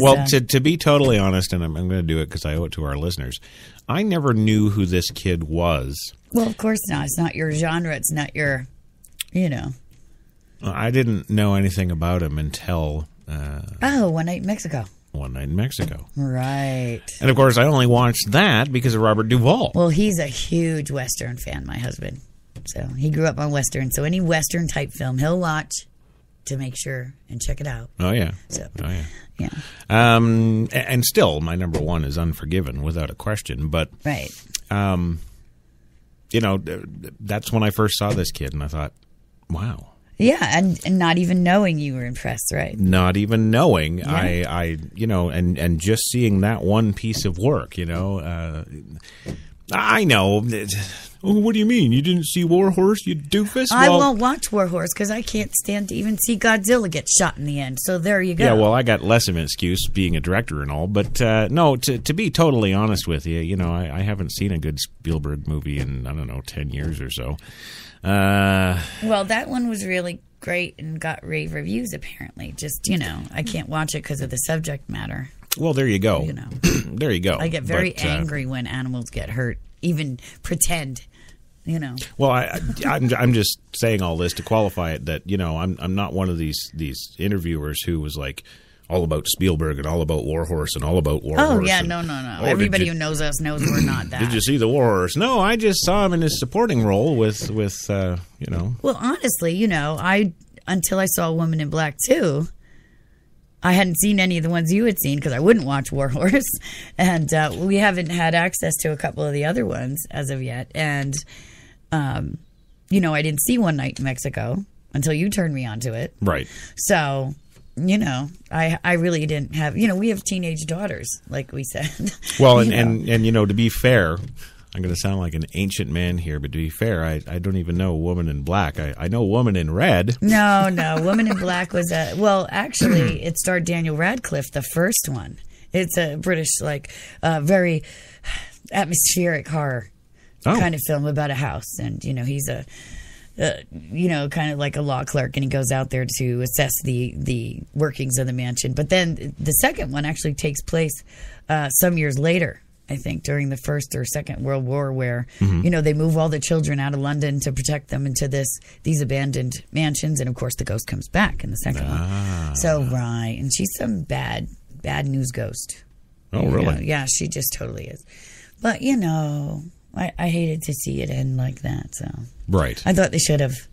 Well, uh, to, to be totally honest, and I'm, I'm going to do it because I owe it to our listeners, I never knew who this kid was. well, of course not. It's not your genre. It's not your, you know. I didn't know anything about him until uh, Oh, One Night in Mexico. One Night in Mexico. Right. And of course, I only watched that because of Robert Duvall. Well, he's a huge Western fan, my husband. So he grew up on Western. So any Western type film, he'll watch to make sure and check it out. Oh yeah. So- oh yeah. Yeah. Um, and still, my number one is Unforgiven, without a question. But Right. um, you know, th- th- that's when I first saw this kid, and I thought, wow. Yeah, and, and not even knowing you were impressed, right? Not even knowing, Yeah. I, I, you know, and and just seeing that one piece of work, you know, uh, I know. Oh, what do you mean? You didn't see War Horse, you doofus? I Well, won't watch War Horse because I can't stand to even see Godzilla get shot in the end. So there you go. Yeah, well, I got less of an excuse being a director and all, but uh, no. To to be totally honest with you, you know, I, I haven't seen a good Spielberg movie in I don't know ten years or so. Uh, Well, that one was really great and got rave reviews. Apparently, just you know, I can't watch it because of the subject matter. well, there you go. You know. there you go. I get very But, uh, angry when animals get hurt. Even pretend, you know. Well, I, I, I'm I'm just saying all this to qualify it that you know I'm I'm not one of these these interviewers who was like all about Spielberg and all about War Horse and all about War Oh yeah, and, no, no, no. "Oh, Everybody you- who knows us knows we're not that. Did you see the War Horse? No, I just saw him in his supporting role with with uh, you know. Well, honestly, you know, I until I saw Woman in Black too, I hadn't seen any of the ones you had seen because I wouldn't watch War Horse, and uh, we haven't had access to a couple of the other ones as of yet. And um, you know, I didn't see One Night in Mexico until you turned me onto it. Right. So. You know, I I really didn't have. You know, we have teenage daughters, like we said. Well, and, and and you know, to be fair, I'm going to sound like an ancient man here, but to be fair, I, I don't even know Woman in Black. I, I know Woman in Red. No, no. Woman in Black was a well. Actually, it starred Daniel Radcliffe, the first one. It's a British, like, uh, very atmospheric horror Oh. kind of film about a house, and you know he's a, uh, you know, kind of like a law clerk, and he goes out there to assess the the workings of the mansion. But then the second one actually takes place uh, some years later. I think during the first or second World War, where Mhm. you know they move all the children out of London to protect them into this these abandoned mansions, and of course the ghost comes back in the second Ah. one. So right, and she's some bad bad news ghost. Oh, really? know, yeah, she just totally is. But you know, I, I hated to see it end like that. So Right. I thought they should have,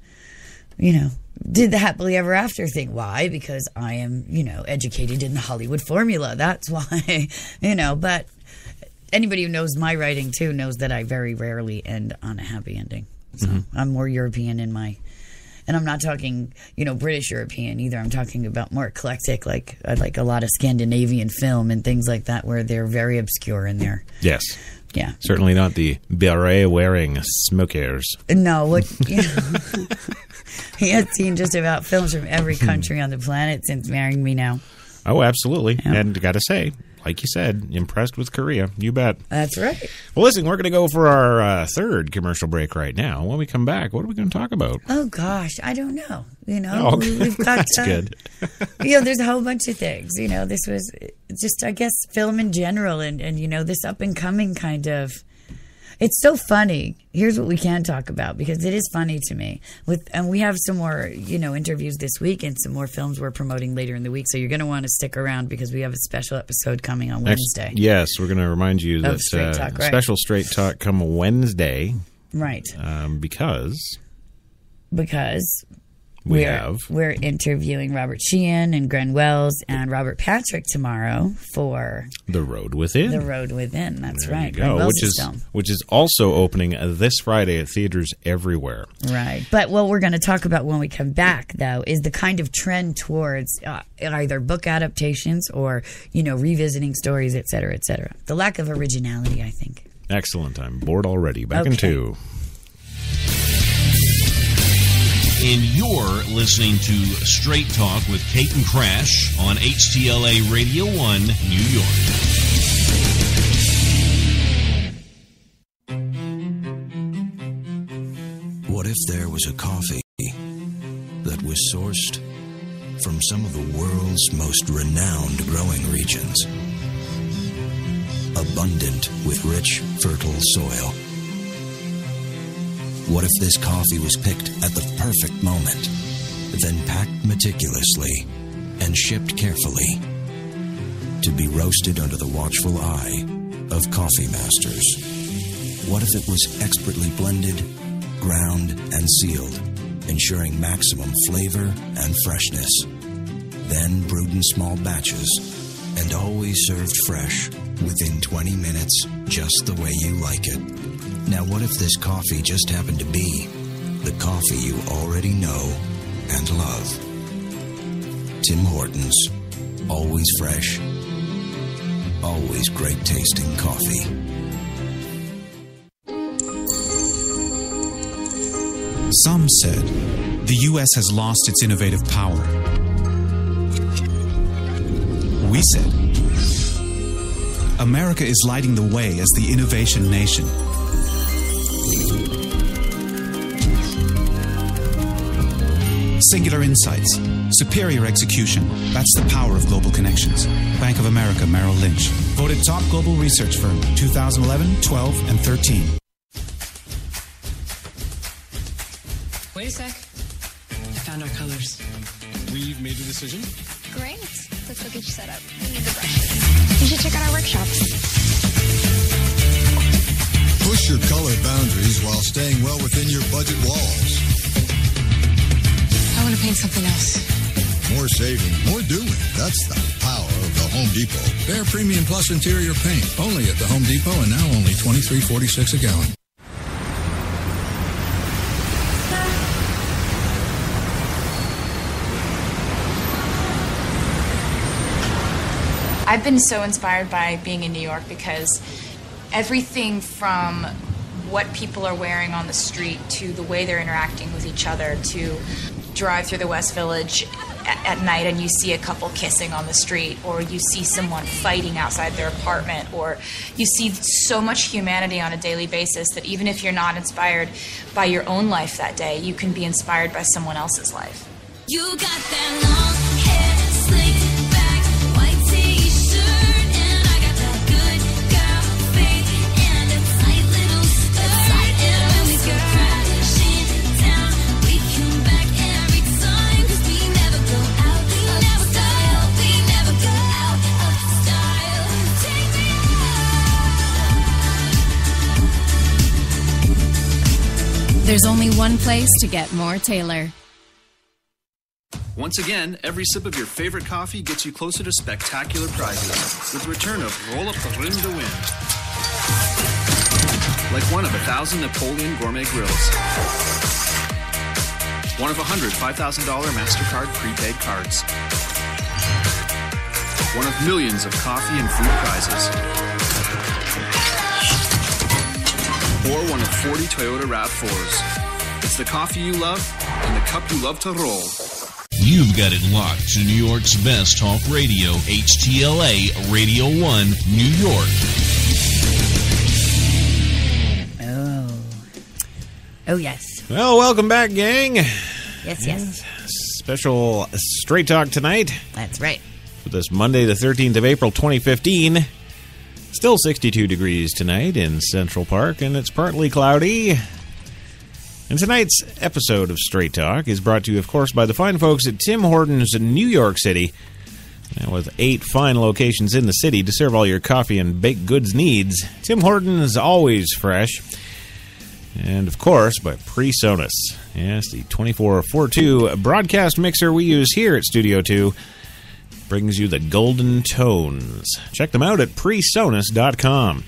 you know, did the happily ever after thing. Why? Because I am, you know, educated in the Hollywood formula. That's why, you know, but anybody who knows my writing too knows that I very rarely end on a happy ending. So mm-hmm. I'm more European in my, and I'm not talking, you know, British European either. I'm talking about more eclectic, like I like a lot of Scandinavian film and things like that, where they're very obscure in their, Yes. Yeah. Certainly not the beret wearing smokers. No, what you he has seen just about films from every country on the planet since marrying me now. Oh, absolutely. And got to say, like you said, impressed with Korea. You bet. That's right. Well, listen, we're going to go for our uh, third commercial break right now. When we come back, what are we going to talk about? Oh gosh, I don't know. You know, Oh, okay. we've got That's uh, good. you know, there's a whole bunch of things. You know, this was just, I guess, film in general, and and you know, this up and coming kind of. It's so funny. Here's what we can talk about because it is funny to me. With and we have some more, you know, interviews this week and some more films we're promoting later in the week. So you're going to want to stick around because we have a special episode coming on Wednesday. yes, we're going to remind you that Straight uh, Talk, right. special Straight Talk come Wednesday Right. um, because Because we are have we're interviewing Robert Sheehan and Gren Wells and Robert Patrick tomorrow for The Road Within. The Road Within. That's There right. go, which is film. which is also opening this Friday at theaters everywhere. Right. But what we're going to talk about when we come back, though, is the kind of trend towards uh, either book adaptations or, you know, revisiting stories, et cetera, et cetera. The lack of originality, I think. Excellent. I'm bored already. Back in two. And you're listening to Straight Talk with Kate and Crash on HTLA Radio 1, New York. What if there was a coffee that was sourced from some of the world's most renowned growing regions? Abundant with rich, fertile soil. What if this coffee was picked at the perfect moment, then packed meticulously and shipped carefully to be roasted under the watchful eye of coffee masters? What if it was expertly blended, ground, and sealed, ensuring maximum flavor and freshness? Then brewed in small batches and always served fresh within 20 minutes, just the way you like it. Now, what if this coffee just happened to be the coffee you already know and love? Tim Hortons. Always fresh, always great tasting coffee. Some said the U.S. has lost its innovative power. We said America is lighting the way as the innovation nation. Singular insights, superior execution. That's the power of global connections. Bank of America Merrill Lynch. Voted top global research firm 2011, 12, and 13. Wait a sec. I found our colors. We've made a decision. Great. Let's go get you set up. We need the brushes. You should check out our workshops. Push your color boundaries while staying well within your budget walls. I want to paint something else. More saving, more doing. That's the power of the Home Depot. Behr Premium Plus interior paint. Only at the Home Depot and now only twenty three forty six a gallon. I've been so inspired by being in New York because everything from what people are wearing on the street to the way they're interacting with each other to drive through the West Village at night and you see a couple kissing on the street or you see someone fighting outside their apartment or you see so much humanity on a daily basis that even if you're not inspired by your own life that day, you can be inspired by someone else's life. You got that long hair, slicked There's only one place to get more Taylor. Once again, every sip of your favorite coffee gets you closer to spectacular prizes with the return of Roll Up the Rim to Win. Like one of a thousand Napoleon Gourmet Grills. One of a hundred $5,000 MasterCard prepaid cards. One of millions of coffee and food prizes. Or one of 40 Toyota RAV4s. It's the coffee you love and the cup you love to roll. You've got it locked to New York's best talk radio, HTLA Radio 1, New York. Oh. Oh, yes. Well, welcome back, gang. Yes, yes. Special Straight Talk tonight. That's right. For this Monday, the 13th of April, 2015. Still 62 degrees tonight in Central Park, and it's partly cloudy. And tonight's episode of Straight Talk is brought to you, of course, by the fine folks at Tim Hortons in New York City. With eight fine locations in the city to serve all your coffee and baked goods needs, Tim Hortons is always fresh. And of course, by PreSonus. Yes, the 2442 broadcast mixer we use here at Studio 2 brings you the golden tones. Check them out at presonus.com.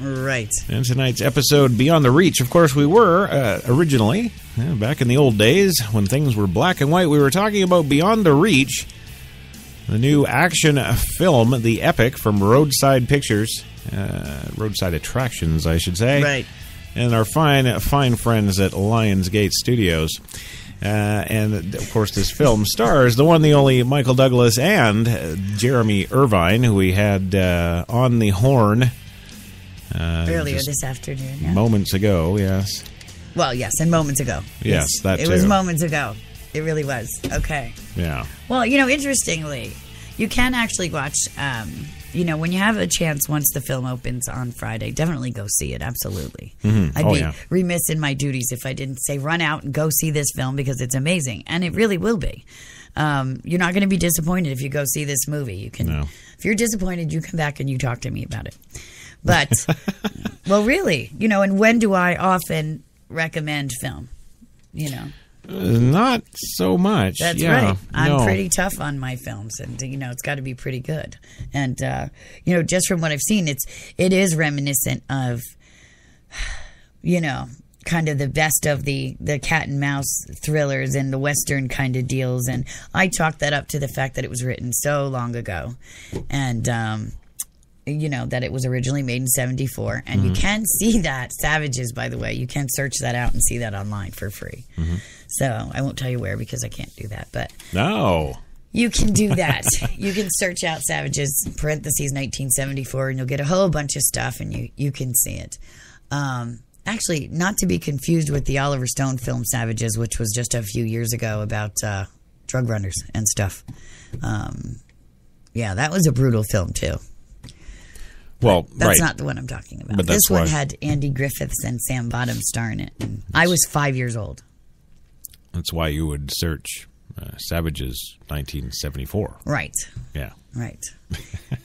Right. And tonight's episode, Beyond the Reach. Of course, we were uh, originally, uh, back in the old days when things were black and white, we were talking about Beyond the Reach, the new action film, the epic from Roadside Pictures, uh, Roadside Attractions, I should say. Right. And our fine, fine friends at Lionsgate Studios. Uh, and of course, this film stars the one, the only Michael Douglas and uh, Jeremy Irvine, who we had uh, on the horn uh, Earlier this afternoon. Yeah. moments ago. Yes, Well, yes, and moments ago. Yes, that It was moments ago. It really was. Okay. yeah. Well, you know, interestingly, you can actually watch. Um, you know, when you have a chance, once the film opens on Friday, definitely go see it. Absolutely. Mhm. I'd Oh, be yeah. remiss in my duties if I didn't say run out and go see this film because it's amazing, and it really will be. Um, you're not going to be disappointed if you go see this movie. You can, if you're disappointed, you come back and you talk to me about it. But, well, really, you know, and when do I often recommend film? You know. Not so much. That's yeah, right. I'm no. pretty tough on my films, and you know it's got to be pretty good. And uh, you know, just from what I've seen, it's it is reminiscent of, you know, kind of the best of the the cat and mouse thrillers and the western kind of deals. And I chalk that up to the fact that it was written so long ago, and. Um, you know that it was originally made in 74 and you Mhm. can see that savages by the way you can search that out and see that online for free Mhm. so I won't tell you where because I can't do that, but No. you can do that. you can search out Savages parentheses 1974, and you'll get a whole bunch of stuff, and you you can see it. Um, actually, not to be confused with the Oliver Stone film Savages, which was just a few years ago about uh, drug runners and stuff. Um, yeah, that was a brutal film too. Well, That's right. not the one I'm talking about. This one why- had Andy Griffiths and Sam Bottom star in it. I was five years old. That's why you would search uh, Savages 1974. Right. Yeah. Right.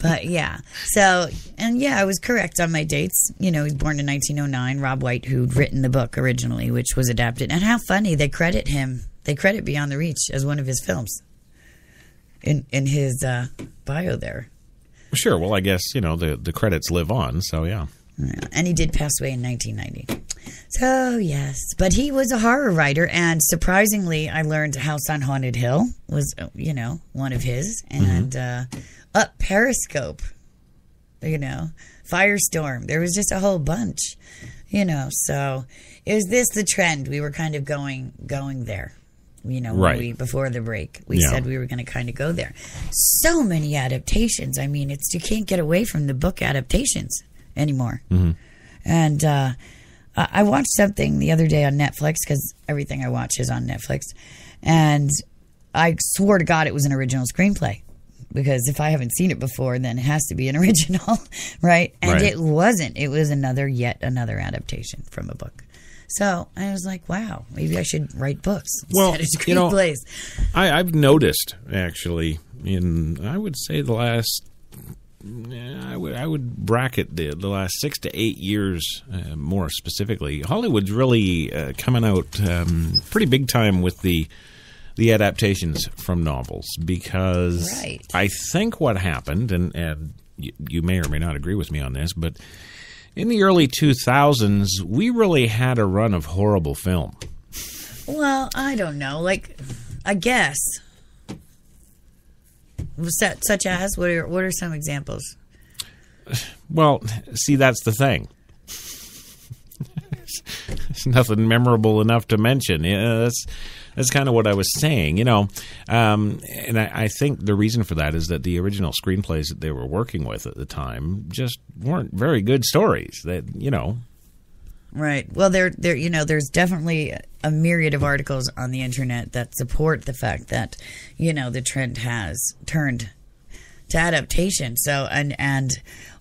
but yeah. So, and yeah, I was correct on my dates. You know, he was born in 1909. Robb White, who'd written the book originally, which was adapted. And how funny they credit him. They credit Beyond the Reach as one of his films in in his uh, bio there. Sure. Well, I guess you know the the credits live on. So yeah. And he did pass away in 1990. So, yes. But he was a horror writer. And surprisingly, I learned House on Haunted Hill was, uh, you know, one of his. And uh, Up Periscope, you know, Firestorm. There was just a whole bunch, you know. So, is this the trend? We were kind of going going there. You know, Right. we before the break, we Yeah. said we were going to kind of go there. So many adaptations. I mean, it's you can't get away from the book adaptations anymore. Mhm. And uh, I I watched something the other day on Netflix because everything I watch is on Netflix. And I swore to God it was an original screenplay because if I haven't seen it before, then it has to be an original, right? And Right. it wasn't. It was another, yet another adaptation from a book. So I was like, wow, maybe I should write books Well, instead of you know, screenplays. I, I've noticed actually in I would say the last I would I would bracket the the last six to eight years uh, more specifically. Hollywood's really uh, coming out um, pretty big time with the the adaptations from novels because Right. I think what happened, and, and you, you may or may not agree with me on this, but in the early 2000s, we really had a run of horrible film. Well, I don't know. Like, I guess. Such, such as what are what are some examples? Well, see, that's the thing. There's nothing memorable enough to mention. Yeah, that's that's kind of what I was saying, you know. Um, and I, I think the reason for that is that the original screenplays that they were working with at the time just weren't very good stories. That you know, Right. Well, there, there, you know, there's definitely a myriad of articles on the internet that support the fact that, you know, the trend has turned to adaptation. So, and and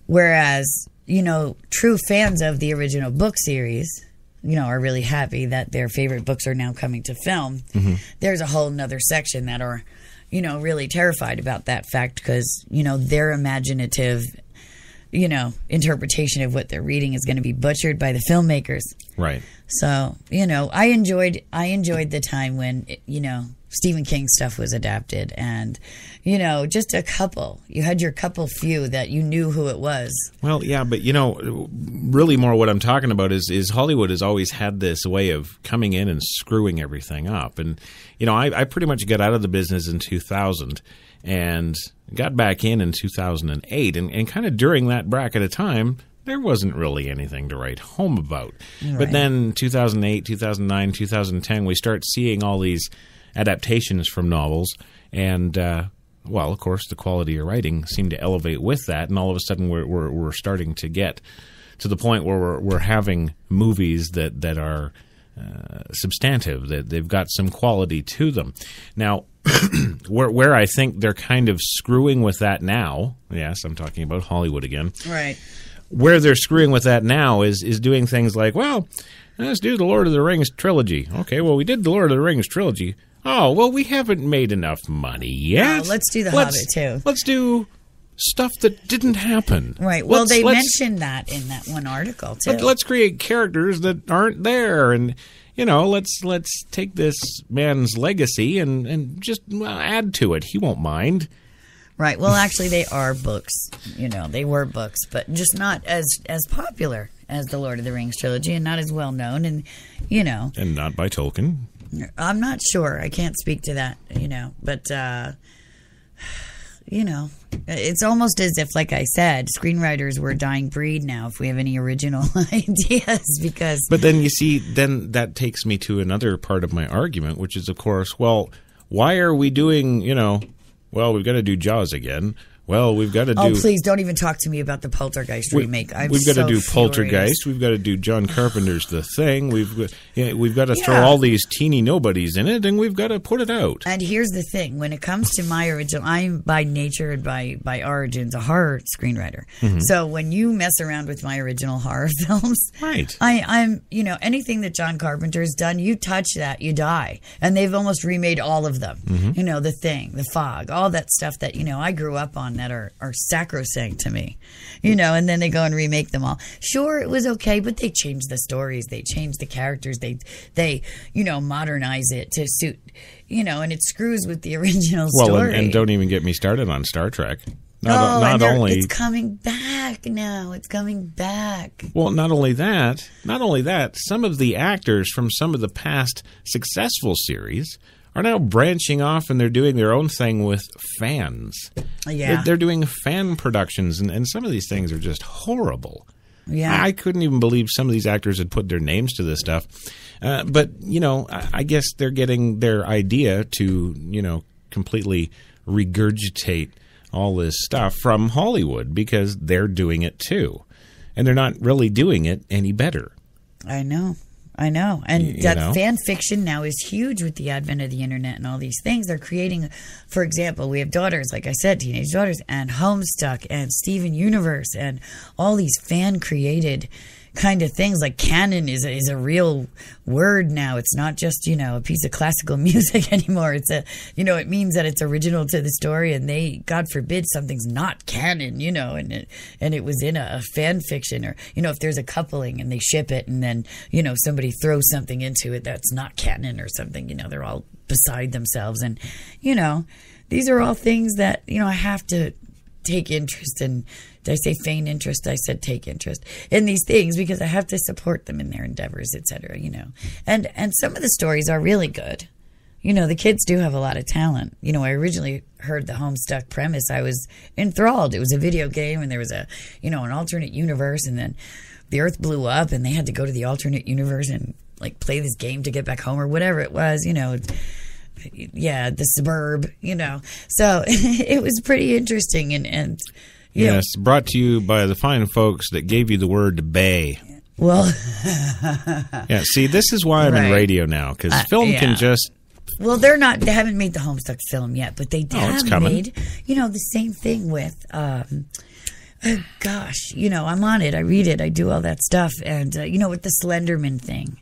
whereas you know, true fans of the original book series, you know, are really happy that their favorite books are now coming to film. Mm-hmm. There's a whole nother section that are, you know, really terrified about that fact because you know their imaginative you know, interpretation of what they're reading is going to be butchered by the filmmakers. right? So, you know, I enjoyed I enjoyed the time when you know Stephen King stuff was adapted, and you know, just a couple. You had your couple few that you knew who it was. Well, yeah, but you know, really more what I'm talking about is is Hollywood has always had this way of coming in and screwing everything up. And you know, I, I pretty much got out of the business in 2000 and got back in in 2008, and, and kind of during that bracket of time. There wasn't really anything to write home about. But then 2008, 2009, 2010, we start seeing all these adaptations from novels. And, uh, well, of course, the quality of writing seemed to elevate with that. And all of a sudden, we're, we're, we're starting to get to the point where we're, we're having movies that, that are uh, substantive, that they've got some quality to them. Now, where, where I think they're kind of screwing with that now, yes, I'm talking about Hollywood again Right. where they're screwing with that now is is doing things like, well, let's do the Lord of the Rings trilogy. Okay, well, we did the Lord of the Rings trilogy. Oh, well, we haven't made enough money yet. Oh, let's do The Let's- Hobbit, too. Let's do stuff that didn't happen. Right. Well, Let's- they let's- mentioned that in that one article too. Let, let's create characters that aren't there, and you know, let's let's take this man's legacy and and just well, add to it. He won't mind. Right. Well, actually, they are books. You know, they were books, but just not as as popular as the Lord of the Rings trilogy, and not as well known. And you know, And not by Tolkien. I'm not sure. I can't speak to that. You know, but uh, you know, it's almost as if, like I said, screenwriters were a dying breed now. If we have any original ideas, because But then you see, then that takes me to another part of my argument, which is, of course, well, why are we doing, you know, well, we've got to do Jaws again. Well, we've got to do. oh, please don't even talk to me about the Poltergeist we- remake. I'm we've got so to do furious. Poltergeist. We've got to do John Carpenter's The Thing. We've got, yeah, we've got to throw all these teeny nobodies in it, and we've got to put it out. And here's the thing: when it comes to my original, I'm by nature and by by origins a horror screenwriter. Mhm. So when you mess around with my original horror films, right? I, I'm you know anything that John Carpenter's done, you touch that, you die. And they've almost remade all of them. Mhm. You know, The Thing, The Fog, all that stuff that you know I grew up on that are are sacrosanct to me. You know, and then they go and remake them all. Sure, it was okay, but they changed the stories, they changed the characters, they they you know modernize it to suit you know, and it screws with the original Well, story. and, and don't even get me started on Star Trek. oh, Not, not and only it's coming back now. It's coming back. Well, not only that, not only that, some of the actors from some of the past successful series are now branching off and they're doing their own thing with fans. Yeah. They're, they're doing fan productions, and, and some of these things are just horrible. Yeah. I couldn't even believe some of these actors had put their names to this stuff. Uh, but, you know, I, I guess they're getting their idea to, you know, completely regurgitate all this stuff from Hollywood because they're doing it too. And they're not really doing it any better. I know. I know. And you that know? fan fiction now is huge with the advent of the internet and all these things. They're creating, for example, we have daughters, like I said, teenage daughters, and Homestuck and Steven Universe and all these fan created kind of things like canon is is a real word now it's not just you know a piece of classical music anymore it's a you know it means that it's original to the story and they god forbid something's not canon you know and it and it was in a, a fan fiction or you know if there's a coupling and they ship it and then you know somebody throws something into it that's not canon or something you know they're all beside themselves. And, you know, these are all things that, you know, I have to take interest in. Did I say feign interest? I said take interest in these things because I have to support them in their endeavors, etc. You know, and and some of the stories are really good. You know, the kids do have a lot of talent. You know, I originally heard the Homestuck premise. I was enthralled. It was a video game, and there was a, you know, an alternate universe, and then the Earth blew up, and they had to go to the alternate universe and like play this game to get back home or whatever it was. You know, yeah, the Sburb. You know, so it was pretty interesting, and and Yes, brought to you by the fine folks that gave you the word bay. well, Yeah, see, this is why I'm in radio now because Uh, film yeah. can just Well, they're not. They haven't made the Homestuck film yet, but they Oh, have made. You know, the same thing with. Um, oh, gosh, you know, I'm on it. I read it. I do all that stuff, and uh, you know, with the Slenderman thing,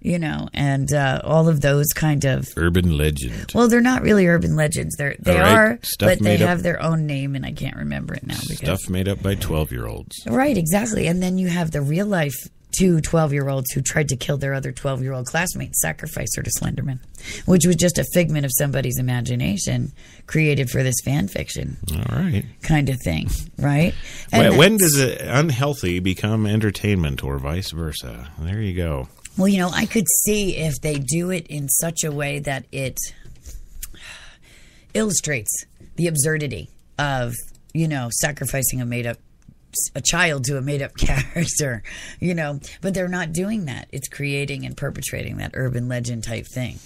you know, and uh, all of those kind of. urban legend. Well, they're not really urban legends. They're they right. are, Stuff but they up- have their own name, and I can't remember it now because Stuff made up by 12 year olds. Right, exactly. And then you have the real life two 12 year olds who tried to kill their other 12 year old classmate, sacrifice her to Slenderman, which was just a figment of somebody's imagination created for this fan fiction All right. kind of thing, right? When, when does it unhealthy become entertainment or vice versa? There you go. Well, you know, I could see if they do it in such a way that it illustrates the absurdity of, you know, sacrificing a made up a child to a made up character, you know, but they're not doing that. It's creating and perpetrating that urban legend type thing.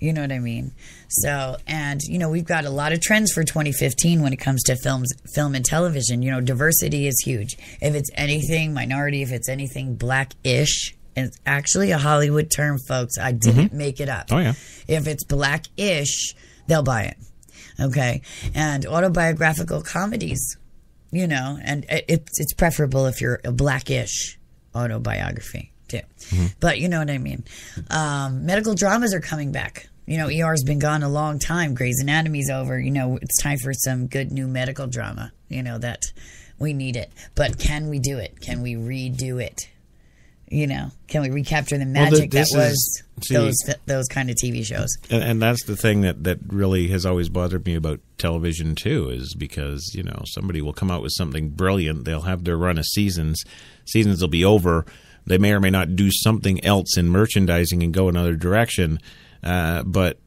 You know what I mean? So, and you know, we've got a lot of trends for 2015 when it comes to films, film and television. You know, diversity is huge. If it's anything minority, if it's anything black-ish, it's actually a Hollywood term, folks. I didn't make it up. Oh, yeah. If it's black-ish, they'll buy it. Okay, and autobiographical comedies, you know, and it's it's preferable if you're a blackish autobiography too. But you know what I mean. Um, medical dramas are coming back. You know, ER's been gone a long time. Grey's Anatomy's over. You know, it's time for some good new medical drama. You know that we need it. But can we do it? Can we redo it? You know, can we recapture the Well, th- magic that was is- see- those those kind of TV shows? And, and that's the thing that, that really has always bothered me about television too, is because you know somebody will come out with something brilliant. They'll have their run of seasons. Seasons will be over. They may or may not do something else in merchandising and go another direction. Uh, but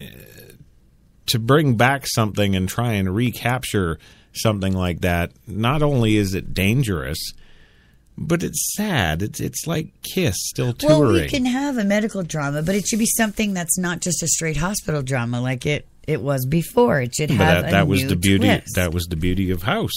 uh, to bring back something and try and recapture something like that, not only is it dangerous, but it's sad. It's it's like Kiss still touring. Well, we can have a medical drama, but it should be something that's not just a straight hospital drama like it it was before. It should But have that, a that was the beauty. twist. That was the beauty of House.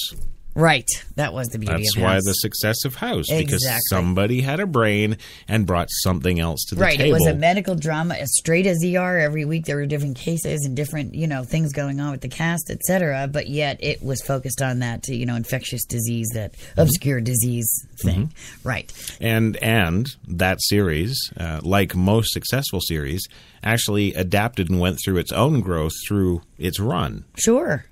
Right. That was the beauty That's of why House. the success of House because somebody had a brain and brought something else to the right. table. It was a medical drama as straight as ER. Every week there were different cases and different you know things going on with the cast, etc. But yet it was focused on that you know infectious disease, that Mm-hmm. obscure disease thing. Right. and and that series, uh, like most successful series, actually adapted and went through its own growth through its run. Sure.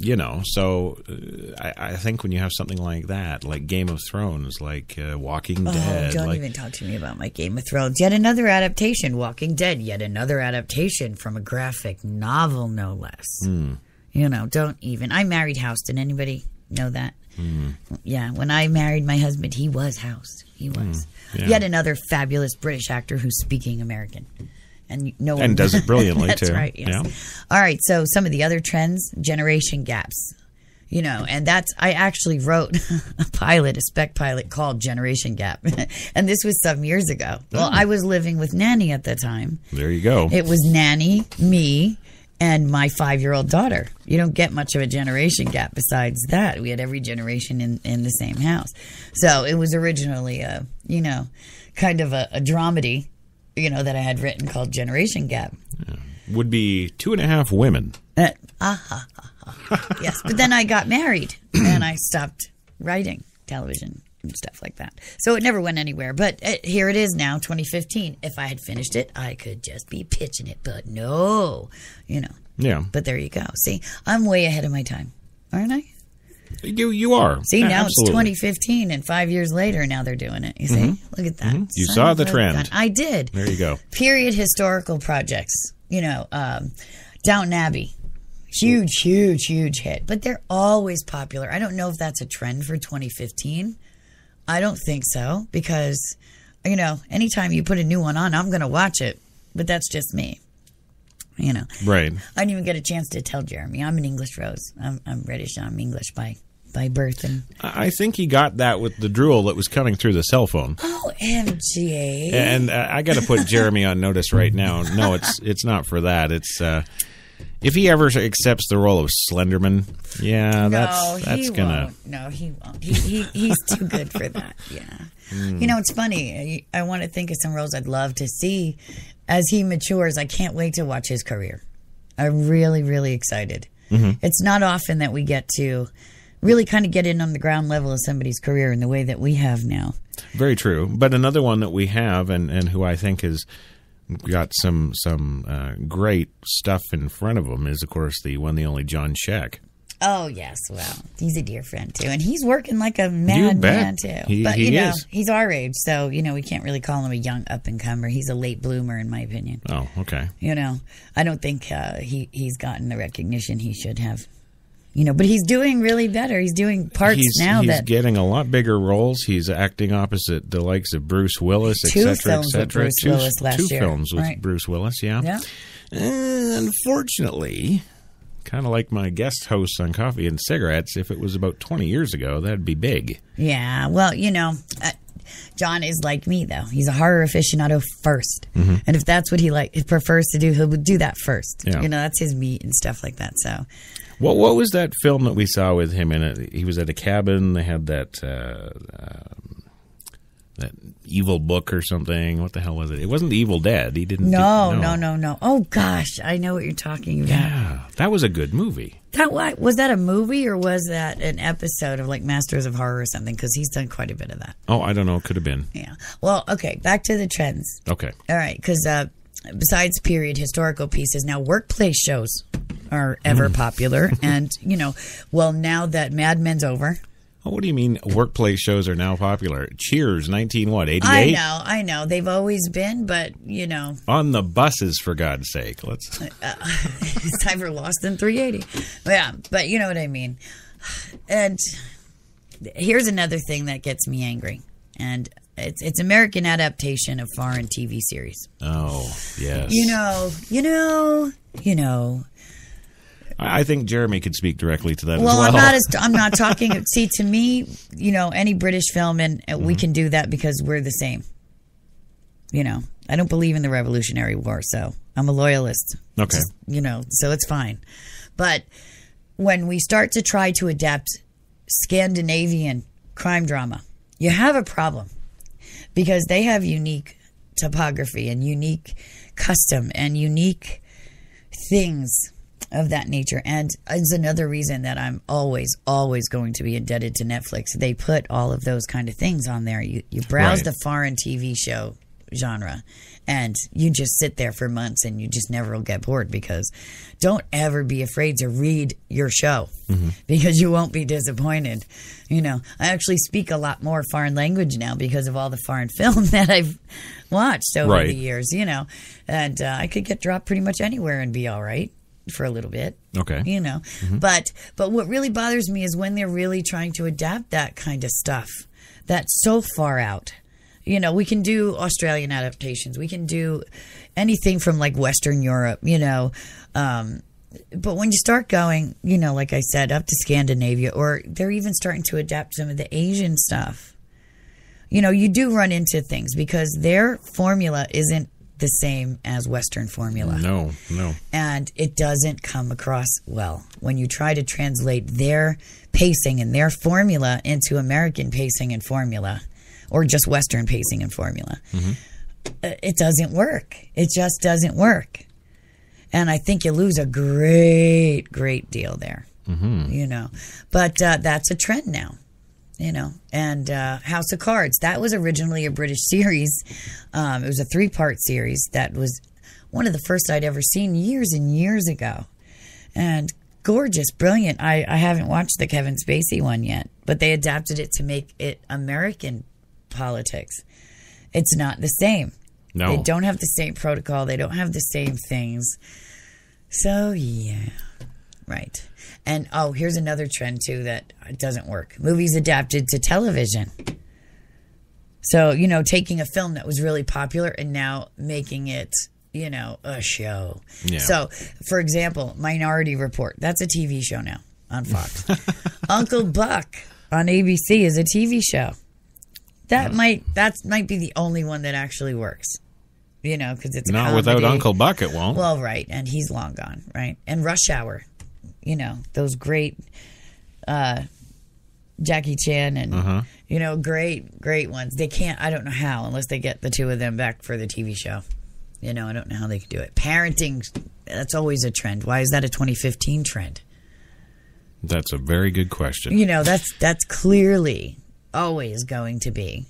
You know, so uh, I, I think when you have something like that, like Game of Thrones, like uh, Walking Oh, Dead, don't like even talk to me about my Game of Thrones. Yet another adaptation, Walking Dead. Yet another adaptation from a graphic novel, no less. Hmm. You know, don't even. I married Houston. Anybody know that? Hmm. Yeah, when I married my husband, he was House. He was. Hmm. yeah. Yet another fabulous British actor who's speaking American. And no one And does it brilliantly, That's too. right. Yes. Yeah. All right. So some of the other trends, generation gaps. You know, and that's I actually wrote a pilot, a spec pilot called Generation Gap, and this was some years ago. Well, Oh. I was living with Nanny at the time. there you go. It was Nanny, me, and my five-year-old daughter. You don't get much of a generation gap besides that. We had every generation in in the same house, so it was originally a you know kind of a, a dramedy, you know that I had written called Generation Gap. Would be two and a half women. Uh, ah, ha, ha. yes, but then I got married and I stopped writing television and stuff like that. So it never went anywhere. But uh, here it is now, 2015. If I had finished it, I could just be pitching it. But no, you know. Yeah. But there you go. See, I'm way ahead of my time, aren't I? You you are. See, now Absolutely. it's 2015, and five years later, now they're doing it. You see? Mhm. Look at that. Mhm. You Son saw the trend. I did. There you go. Period historical projects. You know, um, Downton Abbey. Huge, huge, huge hit. But they're always popular. I don't know if that's a trend for 2015. I don't think so because, you know, anytime you put a new one on, I'm going to watch it. But that's just me. You know, Right. I didn't even get a chance to tell Jeremy. I'm an English rose. I'm, I'm British. I'm English by by birth. And I think he got that with the drool that was coming through the cell phone. oh, MGA. And uh, I got to put Jeremy on notice right now. No, it's it's not for that. It's uh, if he ever accepts the role of Slenderman, yeah, no, that's that's he gonna. won't. No, he won't. He, he he's too good for that. Yeah. Hmm. You know, it's funny. I, want to think of some roles I'd love to see as he matures. I can't wait to watch his career. I'm really, really excited. Mhm. It's not often that we get to really kind of get in on the ground level of somebody's career in the way that we have now. Very true. But another one that we have, and, and who I think has got some some uh, great stuff in front of him, is of course the one, the only John Sheck. Oh yes, well, he's a dear friend too, and he's working like a mad bet. man too. He- but he you know, is. he's our age, so you know we can't really call him a young up and comer. He's a late bloomer, in my opinion. Oh, okay. You know, I don't think uh, he he's gotten the recognition he should have. You know, but he's doing really better. He's doing parts he's, now he's that getting a lot bigger roles. He's acting opposite the likes of Bruce Willis, etc., films with etc. Bruce Two, Willis last two year. films with Right. Bruce Willis, yeah. yeah. And unfortunately, kind of like my guest hosts on Coffee and Cigarettes, if it was about 20 years ago, that'd be big. Yeah, well, you know, uh, John is like me though. He's a horror aficionado 1st Mhm. and if that's what he like he prefers to do, he'll do that first. Yeah. You know, that's his meat and stuff like that. So, What what was that film that we saw with him in it? He was at a cabin. They had that uh, um, that evil book or something. What the hell was it? It wasn't the Evil Dead. He didn't. no, do- no, no, no. Oh gosh, I know what you're talking about. Yeah, that was a good movie. That was that a movie or was that an episode of like Masters of Horror or something? Because he's done quite a bit of that. Oh, I don't know. Could have been. Yeah. Well, okay, back to the trends. Okay. All right, because uh, besides period historical pieces, now workplace shows are ever Mm. popular, and you know, well, now that Mad Men's over, Oh, what do you mean? Workplace shows are now popular. Cheers, nineteen what eighty I know, I know, they've always been, but you know, On the buses, for God's sake. Let's. it's time for Lost in 380. Yeah, but you know what I mean. And here's another thing that gets me angry, and it's it's American adaptation of foreign TV series. Oh yes. You know, you know, you know. I think Jeremy could speak directly to that Well, as well. I'm not as I'm not talking. see, to me, you know, any British film, and Mm-hmm. we can do that because we're the same. You know, I don't believe in the Revolutionary War, so I'm a loyalist. Okay. Just, you know, so it's fine. But when we start to try to adapt Scandinavian crime drama, you have a problem because they have unique topography and unique custom and unique things of that nature. And it's another reason that I'm always, always going to be indebted to Netflix. They put all of those kind of things on there. You you browse Right. the foreign TV show genre and you just sit there for months and you just never will get bored because don't ever be afraid to read your show because you won't be disappointed. You know, I actually speak a lot more foreign language now because of all the foreign film that I've watched over Right. the years, you know, and uh, I could get dropped pretty much anywhere and be all right for a little bit Okay. you know Mhm. but but what really bothers me is when they're really trying to adapt that kind of stuff that's so far out you know we can do australian adaptations we can do anything from like western europe you know um but when you start going you know like i said up to scandinavia or they're even starting to adapt some of the asian stuff you know you do run into things because their formula isn't the same as western formula No, no. and it doesn't come across well when you try to translate their pacing and their formula into American pacing and formula or just Western pacing and formula. Uh, It doesn't work. It just doesn't work. And I think you lose a great, great deal there, Mm-hmm. you know. But uh, that's a trend now, you know. And uh, House of Cards, that was originally a British series. Um, it was a three part series that was one of the first I'd ever seen years and years ago. And gorgeous, brilliant. I, I haven't watched the Kevin Spacey one yet, but they adapted it to make it American politics. It's not the same. No. They don't have the same protocol. They don't have the same things. So, yeah. Right. And oh, here's another trend too that doesn't work. Movies adapted to television. So, you know, taking a film that was really popular and now making it, you know, a show. Yeah. So, for example, Minority Report, that's a TV show now on Fox. Uncle Buck on ABC is a TV show. That might that might be the only one that actually works. You know, because it's Not without. Uncle Buck, it won't. Well, right, and he's long gone, right? And Rush Hour, you know, those great uh, Jackie Chan and Uh-huh. you know, great, great ones. They can't. I don't know how unless they get the two of them back for the TV show. You know, I don't know how they could do it. Parenting, that's always a trend. Why is that a 2015 trend? That's a very good question. You know, that's that's clearly always going to be.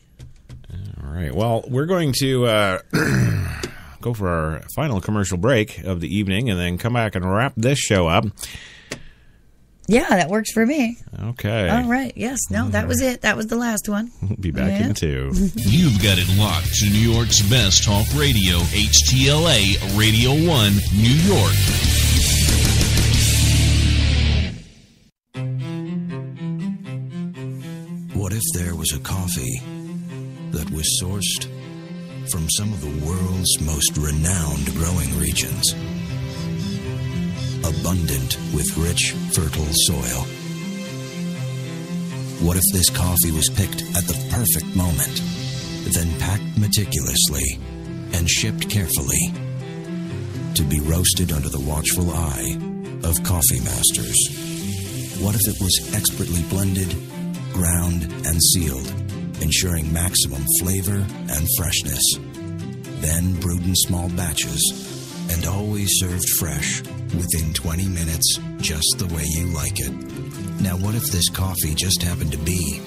All right. Well, we're going to uh, go for our final commercial break of the evening and then come back and wrap this show up. Yeah, that works for me. Okay. All right. Yes. No, that was it. That was the last one. We'll be back Yeah. in two. You've got it locked to New York's best talk radio, HTLA Radio 1, New York. What if there was a coffee that was sourced from some of the world's most renowned growing regions? Abundant with rich, fertile soil. What if this coffee was picked at the perfect moment, then packed meticulously and shipped carefully to be roasted under the watchful eye of coffee masters? What if it was expertly blended, ground, and sealed, ensuring maximum flavor and freshness? Then brewed in small batches and always served fresh within 20 minutes, just the way you like it. Now, what if this coffee just happened to be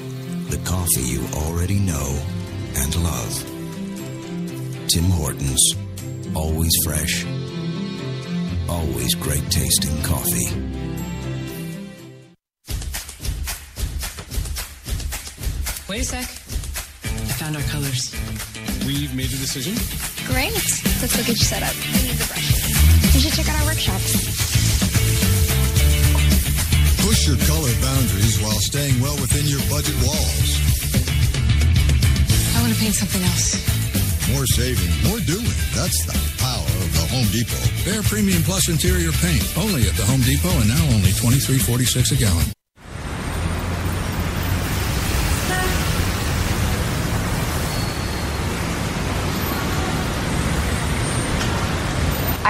the coffee you already know and love? Tim Hortons. Always fresh, always great tasting coffee. Wait a sec. I found our colors. We've made a decision. Great. Let's go get you set up. We need the brushes. You should check out our workshops. Push your color boundaries while staying well within your budget walls. I want to paint something else. More saving, more doing. That's the power of the Home Depot. Behr Premium Plus interior paint. Only at the Home Depot and now only twenty three forty six a gallon.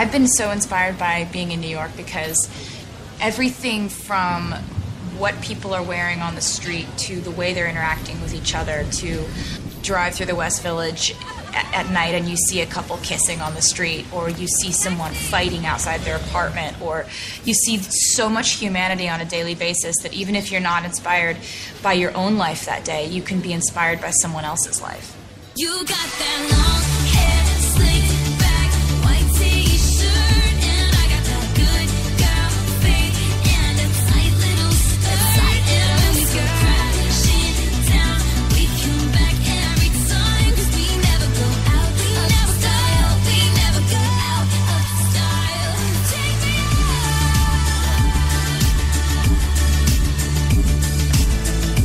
I've been so inspired by being in New York because everything from what people are wearing on the street to the way they're interacting with each other to drive through the West Village a- at night and you see a couple kissing on the street or you see someone fighting outside their apartment or you see so much humanity on a daily basis that even if you're not inspired by your own life that day, you can be inspired by someone else's life. You got that long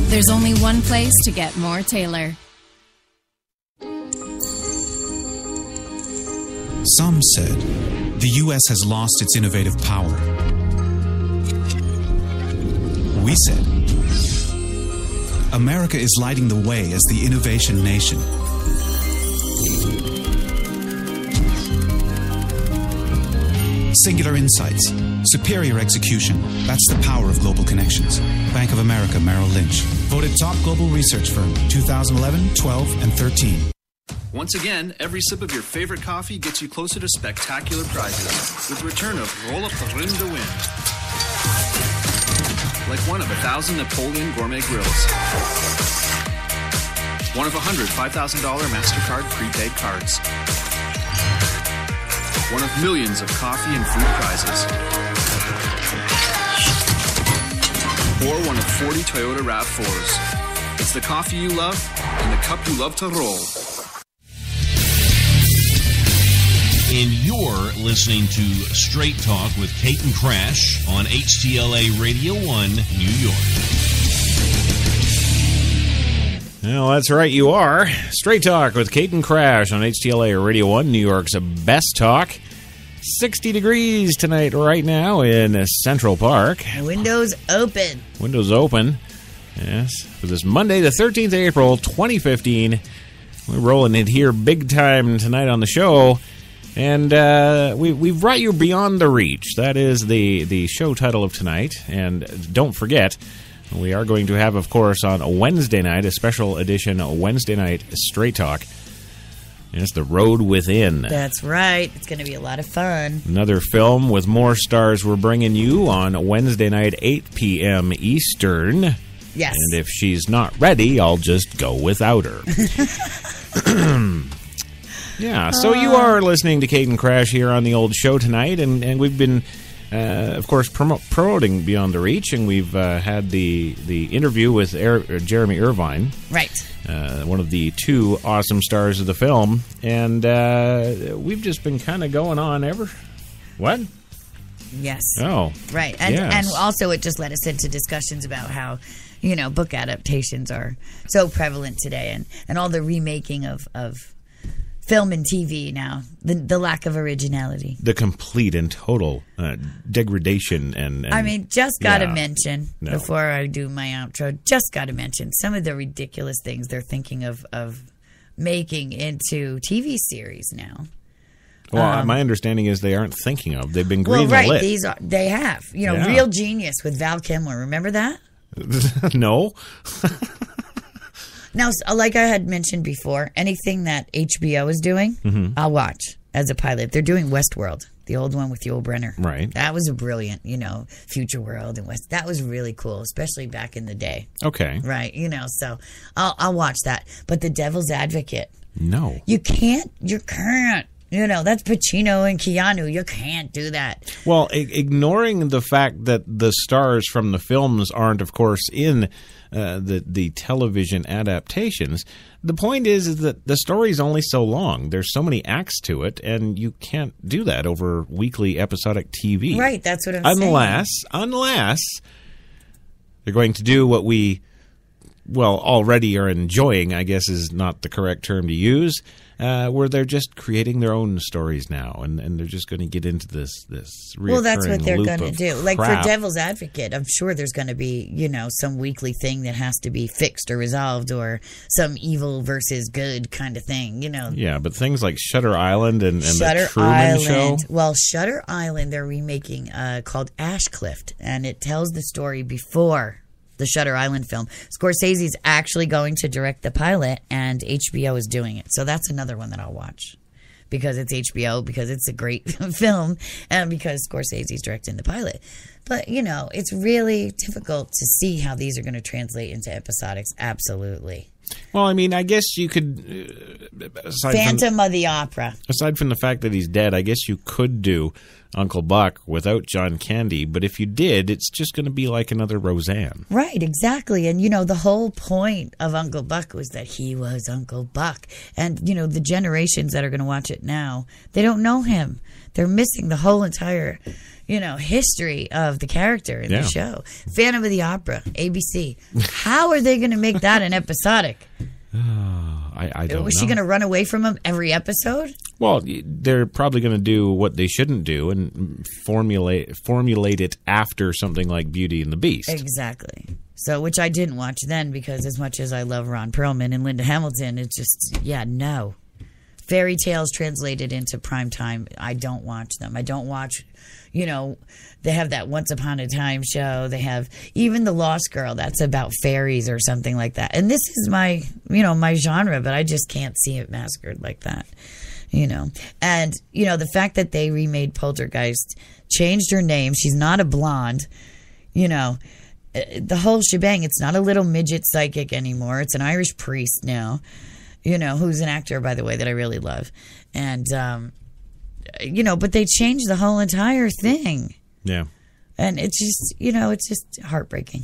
There's only one place to get more Taylor. Some said the U.S. has lost its innovative power. We said America is lighting the way as the innovation nation. Singular insights, superior execution. That's the power of global connections. Bank of America Merrill Lynch. Voted top global research firm 2011, 12, and 13. Once again, every sip of your favorite coffee gets you closer to spectacular prizes with the return of Roll Up the Rim to Win. Like one of a thousand Napoleon Gourmet Grills. One of a hundred $5,000 MasterCard prepaid cards. One of millions of coffee and food prizes. Or one of 40 Toyota RAV4s. It's the coffee you love and the cup you love to roll. And you're listening to Straight Talk with Kate and Crash on HTLA Radio 1, New York. Well, that's right, you are. Straight Talk with Kate and Crash on HTLA Radio 1, New York's best talk. 60 degrees tonight, right now, in Central Park. Windows open. Windows open. Yes, for this Monday, the 13th of April, 2015. We're rolling it here big time tonight on the show. And uh, we, we've brought you Beyond the Reach. That is the, the show title of tonight. And don't forget, we are going to have, of course, on Wednesday night, a special edition Wednesday night Straight Talk. It's The Road Within. That's right. It's going to be a lot of fun. Another film with more stars we're bringing you on Wednesday night, 8 p.m. Eastern. Yes. And if she's not ready, I'll just go without her. yeah, so you are listening to Kate and Crash here on the old show tonight, and, and we've been, uh, of course, promo- promoting Beyond the Reach, and we've uh, had the, the interview with er- uh, Jeremy Irvine. Right. Uh, one of the two awesome stars of the film, and uh, we've just been kind of going on ever. What? Yes. Oh, Right. And yes. and also it just led us into discussions about how, you know, book adaptations are so prevalent today and, and all the remaking of, of film and TV now. The the lack of originality. the complete and total uh, degradation and, and I mean, just got to yeah. mention No. before I do my outro, just got to mention some of the ridiculous things they're thinking of of making into TV series now. Well, Um, my understanding is they aren't thinking of. They've been Well, right, these are they have. You know, Yeah. Real Genius with Val Kilmer. Remember that? no. Now, like I had mentioned before, anything that HBO is doing, Mhm. I'll watch as a pilot. They're doing Westworld, the old one with Yul Brynner. Right. That was a brilliant, you know, Future World and West. That was really cool, especially back in the day. Okay. Right. You know, so I'll, I'll watch that. But The Devil's Advocate, No. you can't, you can't. You know, that's Pacino and Keanu. You can't do that. Well, I- ignoring the fact that the stars from the films aren't, of course, in uh, the the television adaptations, the point is, is that the story's only so long. There's so many acts to it, and you can't do that over weekly episodic TV. Right, that's what I'm saying. unless, unless they're going to do what we, well, already are enjoying. I guess is not the correct term to use. Uh, where they're just creating their own stories now, and, and they're just going to get into this this. Well, that's what they're going to do. Like for Devil's Advocate, I'm sure there's going to be, you know, some weekly thing that has to be fixed or resolved or some evil versus good kind of thing, you know. Yeah, but things like Shutter Island and, and Shutter the Truman Island. Show. Well, Shutter Island, they're remaking uh, called Ashecliffe, and it tells the story before the Shutter Island film. Scorsese's actually going to direct the pilot, and HBO is doing it. So that's another one that I'll watch because it's HBO, because it's a great film, and because Scorsese's directing the pilot. But, you know, it's really difficult to see how these are going to translate into episodics. Absolutely. Well, I mean, I guess you could. Uh, aside from- Phantom of the Opera. aside from the fact that he's dead, I guess you could do Uncle Buck without John Candy. But if you did, it's just going to be like another Roseanne. Right, exactly. And you know, the whole point of Uncle Buck was that he was Uncle Buck. And you know, the generations that are going to watch it now, they don't know him. They're missing the whole entire, you know, history of the character in Yeah. the show. Phantom of the Opera, ABC. How are they going to make that an episodic? I, I don't was know. she going to run away from him every episode? Well, they're probably going to do what they shouldn't do and formulate formulate it after something like Beauty and the Beast. Exactly. So, which I didn't watch then because as much as I love Ron Perlman and Linda Hamilton, it's just, yeah, no. Fairy tales translated into prime time, I don't watch them. I don't watch, you know, they have that Once Upon a Time show. They have even The Lost Girl, that's about fairies or something like that. And this is my, you know, my genre, but I just can't see it massacred like that, you know. And, you know, the fact that they remade Poltergeist, changed her name, she's not a blonde, you know uh, the whole shebang. It's not a little midget psychic anymore. It's an Irish priest now, you know, who's an actor, by the way, that I really love. And, um, you know, but they changed the whole entire thing. Yeah. and it's just you know it's just heartbreaking.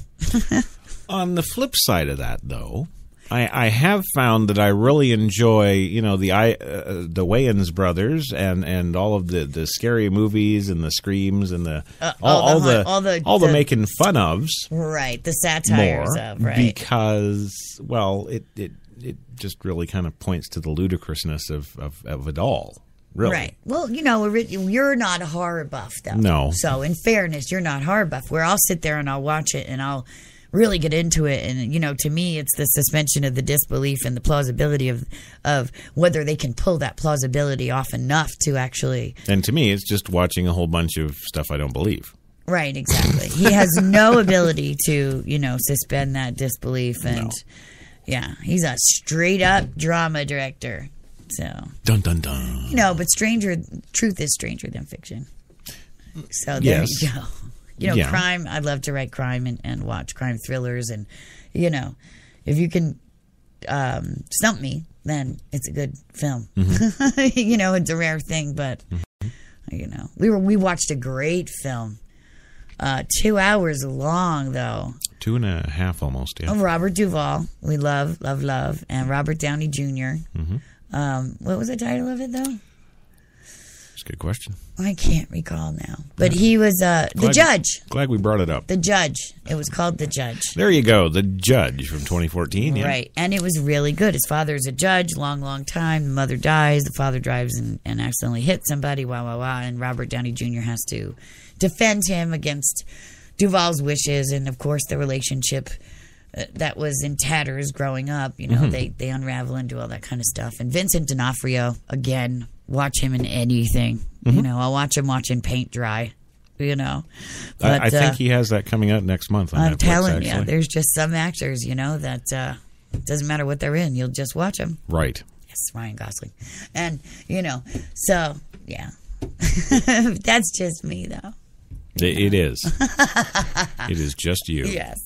On the flip side of that, though, I, I have found that I really enjoy, you know, the I uh, the Wayans brothers and, and all of the, the scary movies and the screams and the Uh, all, all the all the all the- all the the- making fun ofs right, the satires of right. because well, it, it it just really kind of points to the ludicrousness of, of, of it all. Really, Right. Well, you know, you're not a horror buff, though. No. So, in fairness, you're not horror buff. Where I'll sit there and I'll watch it and I'll really get into it. And you know, to me, it's the suspension of the disbelief and the plausibility of of whether they can pull that plausibility off enough to actually. And to me, it's just watching a whole bunch of stuff I don't believe. Right. Exactly. he has no ability to you know suspend that disbelief and. Yeah, he's a straight up drama director. So Dun dun dun. you know, but stranger truth is stranger than fiction. So there Yes. you go. You know, Yeah. crime. I love to write crime and, and watch crime thrillers, and you know, if you can um, stump me, then it's a good film. Mm-hmm. you know, it's a rare thing, but you know, we were we watched a great film, uh, two hours long though. Two and a half almost. Yeah. Of Robert Duvall, we love, love, love, and Robert Downey junior Mhm. Um, what was the title of it though? It's a good question. I can't recall now. But he was uh, the judge. Glad we brought it up. The judge. It was called The Judge. There you go, the judge from 2014. Yeah. Right. And it was really good. His father is a judge, long, long time. The mother dies. The father drives and, and accidentally hits somebody, wah, wah, wah. And Robert Downey Jr. has to defend him against Duvall's wishes. And, of course, the relationship uh, that was in tatters growing up, you know, Mhm. they, they unravel and do all that kind of stuff. And Vincent D'Onofrio, again, watch him in anything. You Mhm. know, I'll watch him watching paint dry, you know. I, I think uh, he has that coming out next month. On I'm Netflix, telling you, there's just some actors, you know, that uh, doesn't matter what they're in, you'll just watch them. Right. Yes, Ryan Gosling, and you know, so yeah, that's just me though. It, it is. it is just you. Yes.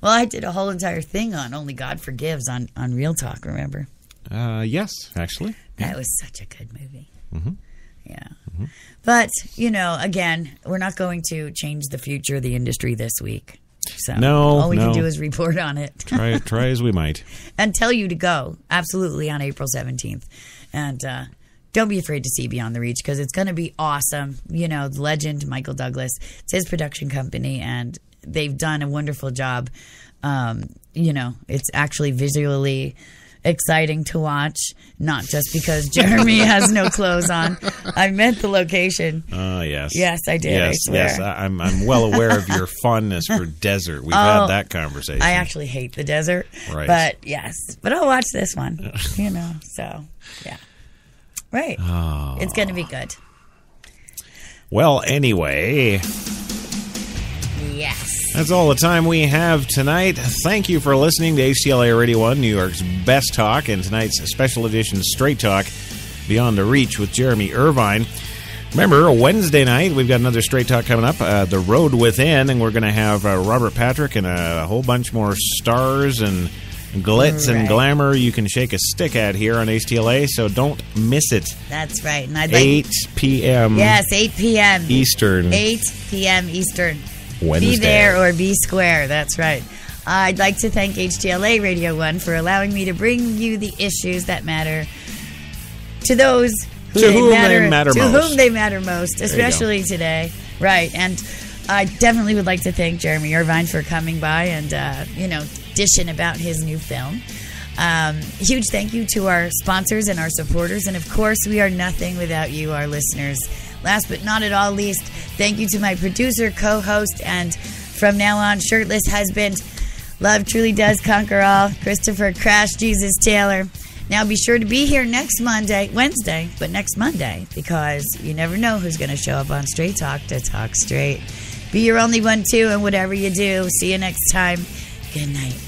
Well, I did a whole entire thing on "Only God Forgives" on on Real Talk. Remember? Uh, yes, actually. That was such a good movie. hmm Yeah. But, you know, again, we're not going to change the future of the industry this week. So No, all we no. can do is report on it. Try try as we might. and tell you to go absolutely on April 17th. And uh, don't be afraid to see Beyond the Reach because it's going to be awesome. You know, the legend, Michael Douglas, it's his production company, and they've done a wonderful job. Um, you know, it's actually visually exciting to watch, not just because Jeremy has no clothes on. I meant the location. Ah, yes. Yes, I did, I Yes, swear. yes. I, I'm I'm well aware of your fondness for desert. We've Oh, had that conversation. I actually hate the desert. Right. But yes, but I'll watch this one. you know, so yeah. Right. Ah. It's going to be good. Well, anyway, Yes. that's all the time we have tonight. Thank you for listening to HTLA Radio 1, New York's best talk, and tonight's special edition Straight Talk Beyond the Reach with Jeremy Irvine. Remember, Wednesday night, we've got another Straight Talk coming up, uh, The Road Within, and we're going to have uh, Robert Patrick and a whole bunch more stars and glitz and glamour you can shake a stick at here on HTLA, so don't miss it. That's right. And I'd like 8 p.m. Yes, 8 p.m. Eastern. 8 p.m. Eastern. Wednesday. Be there or be square. That's right. I'd like to thank HTLA Radio 1 for allowing me to bring you the issues that matter to those who To they whom they matter, matter to most. whom they matter most, especially today. Right. And I definitely would like to thank Jeremy Irvine for coming by and, uh, you know, about his new film. Um, huge thank you to our sponsors and our supporters. And of course, we are nothing without you, our listeners. Last but not at all least, thank you to my producer, co host, and from now on, shirtless husband. Love truly does conquer all. Christopher Crash Jesus Taylor. Now be sure to be here next Monday, Wednesday, but next Monday, because you never know who's going to show up on Straight Talk to talk straight. Be your only one, too, and whatever you do, see you next time. Good night.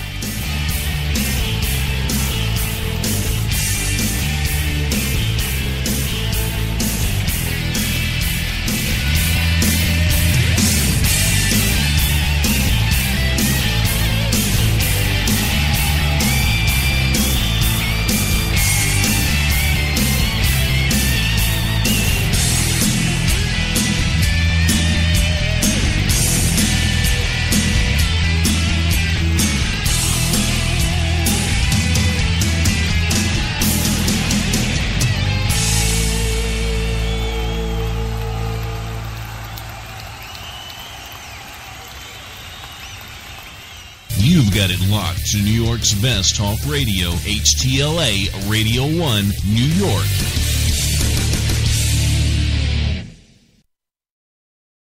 To New York's best talk radio, HTLA Radio 1, New York.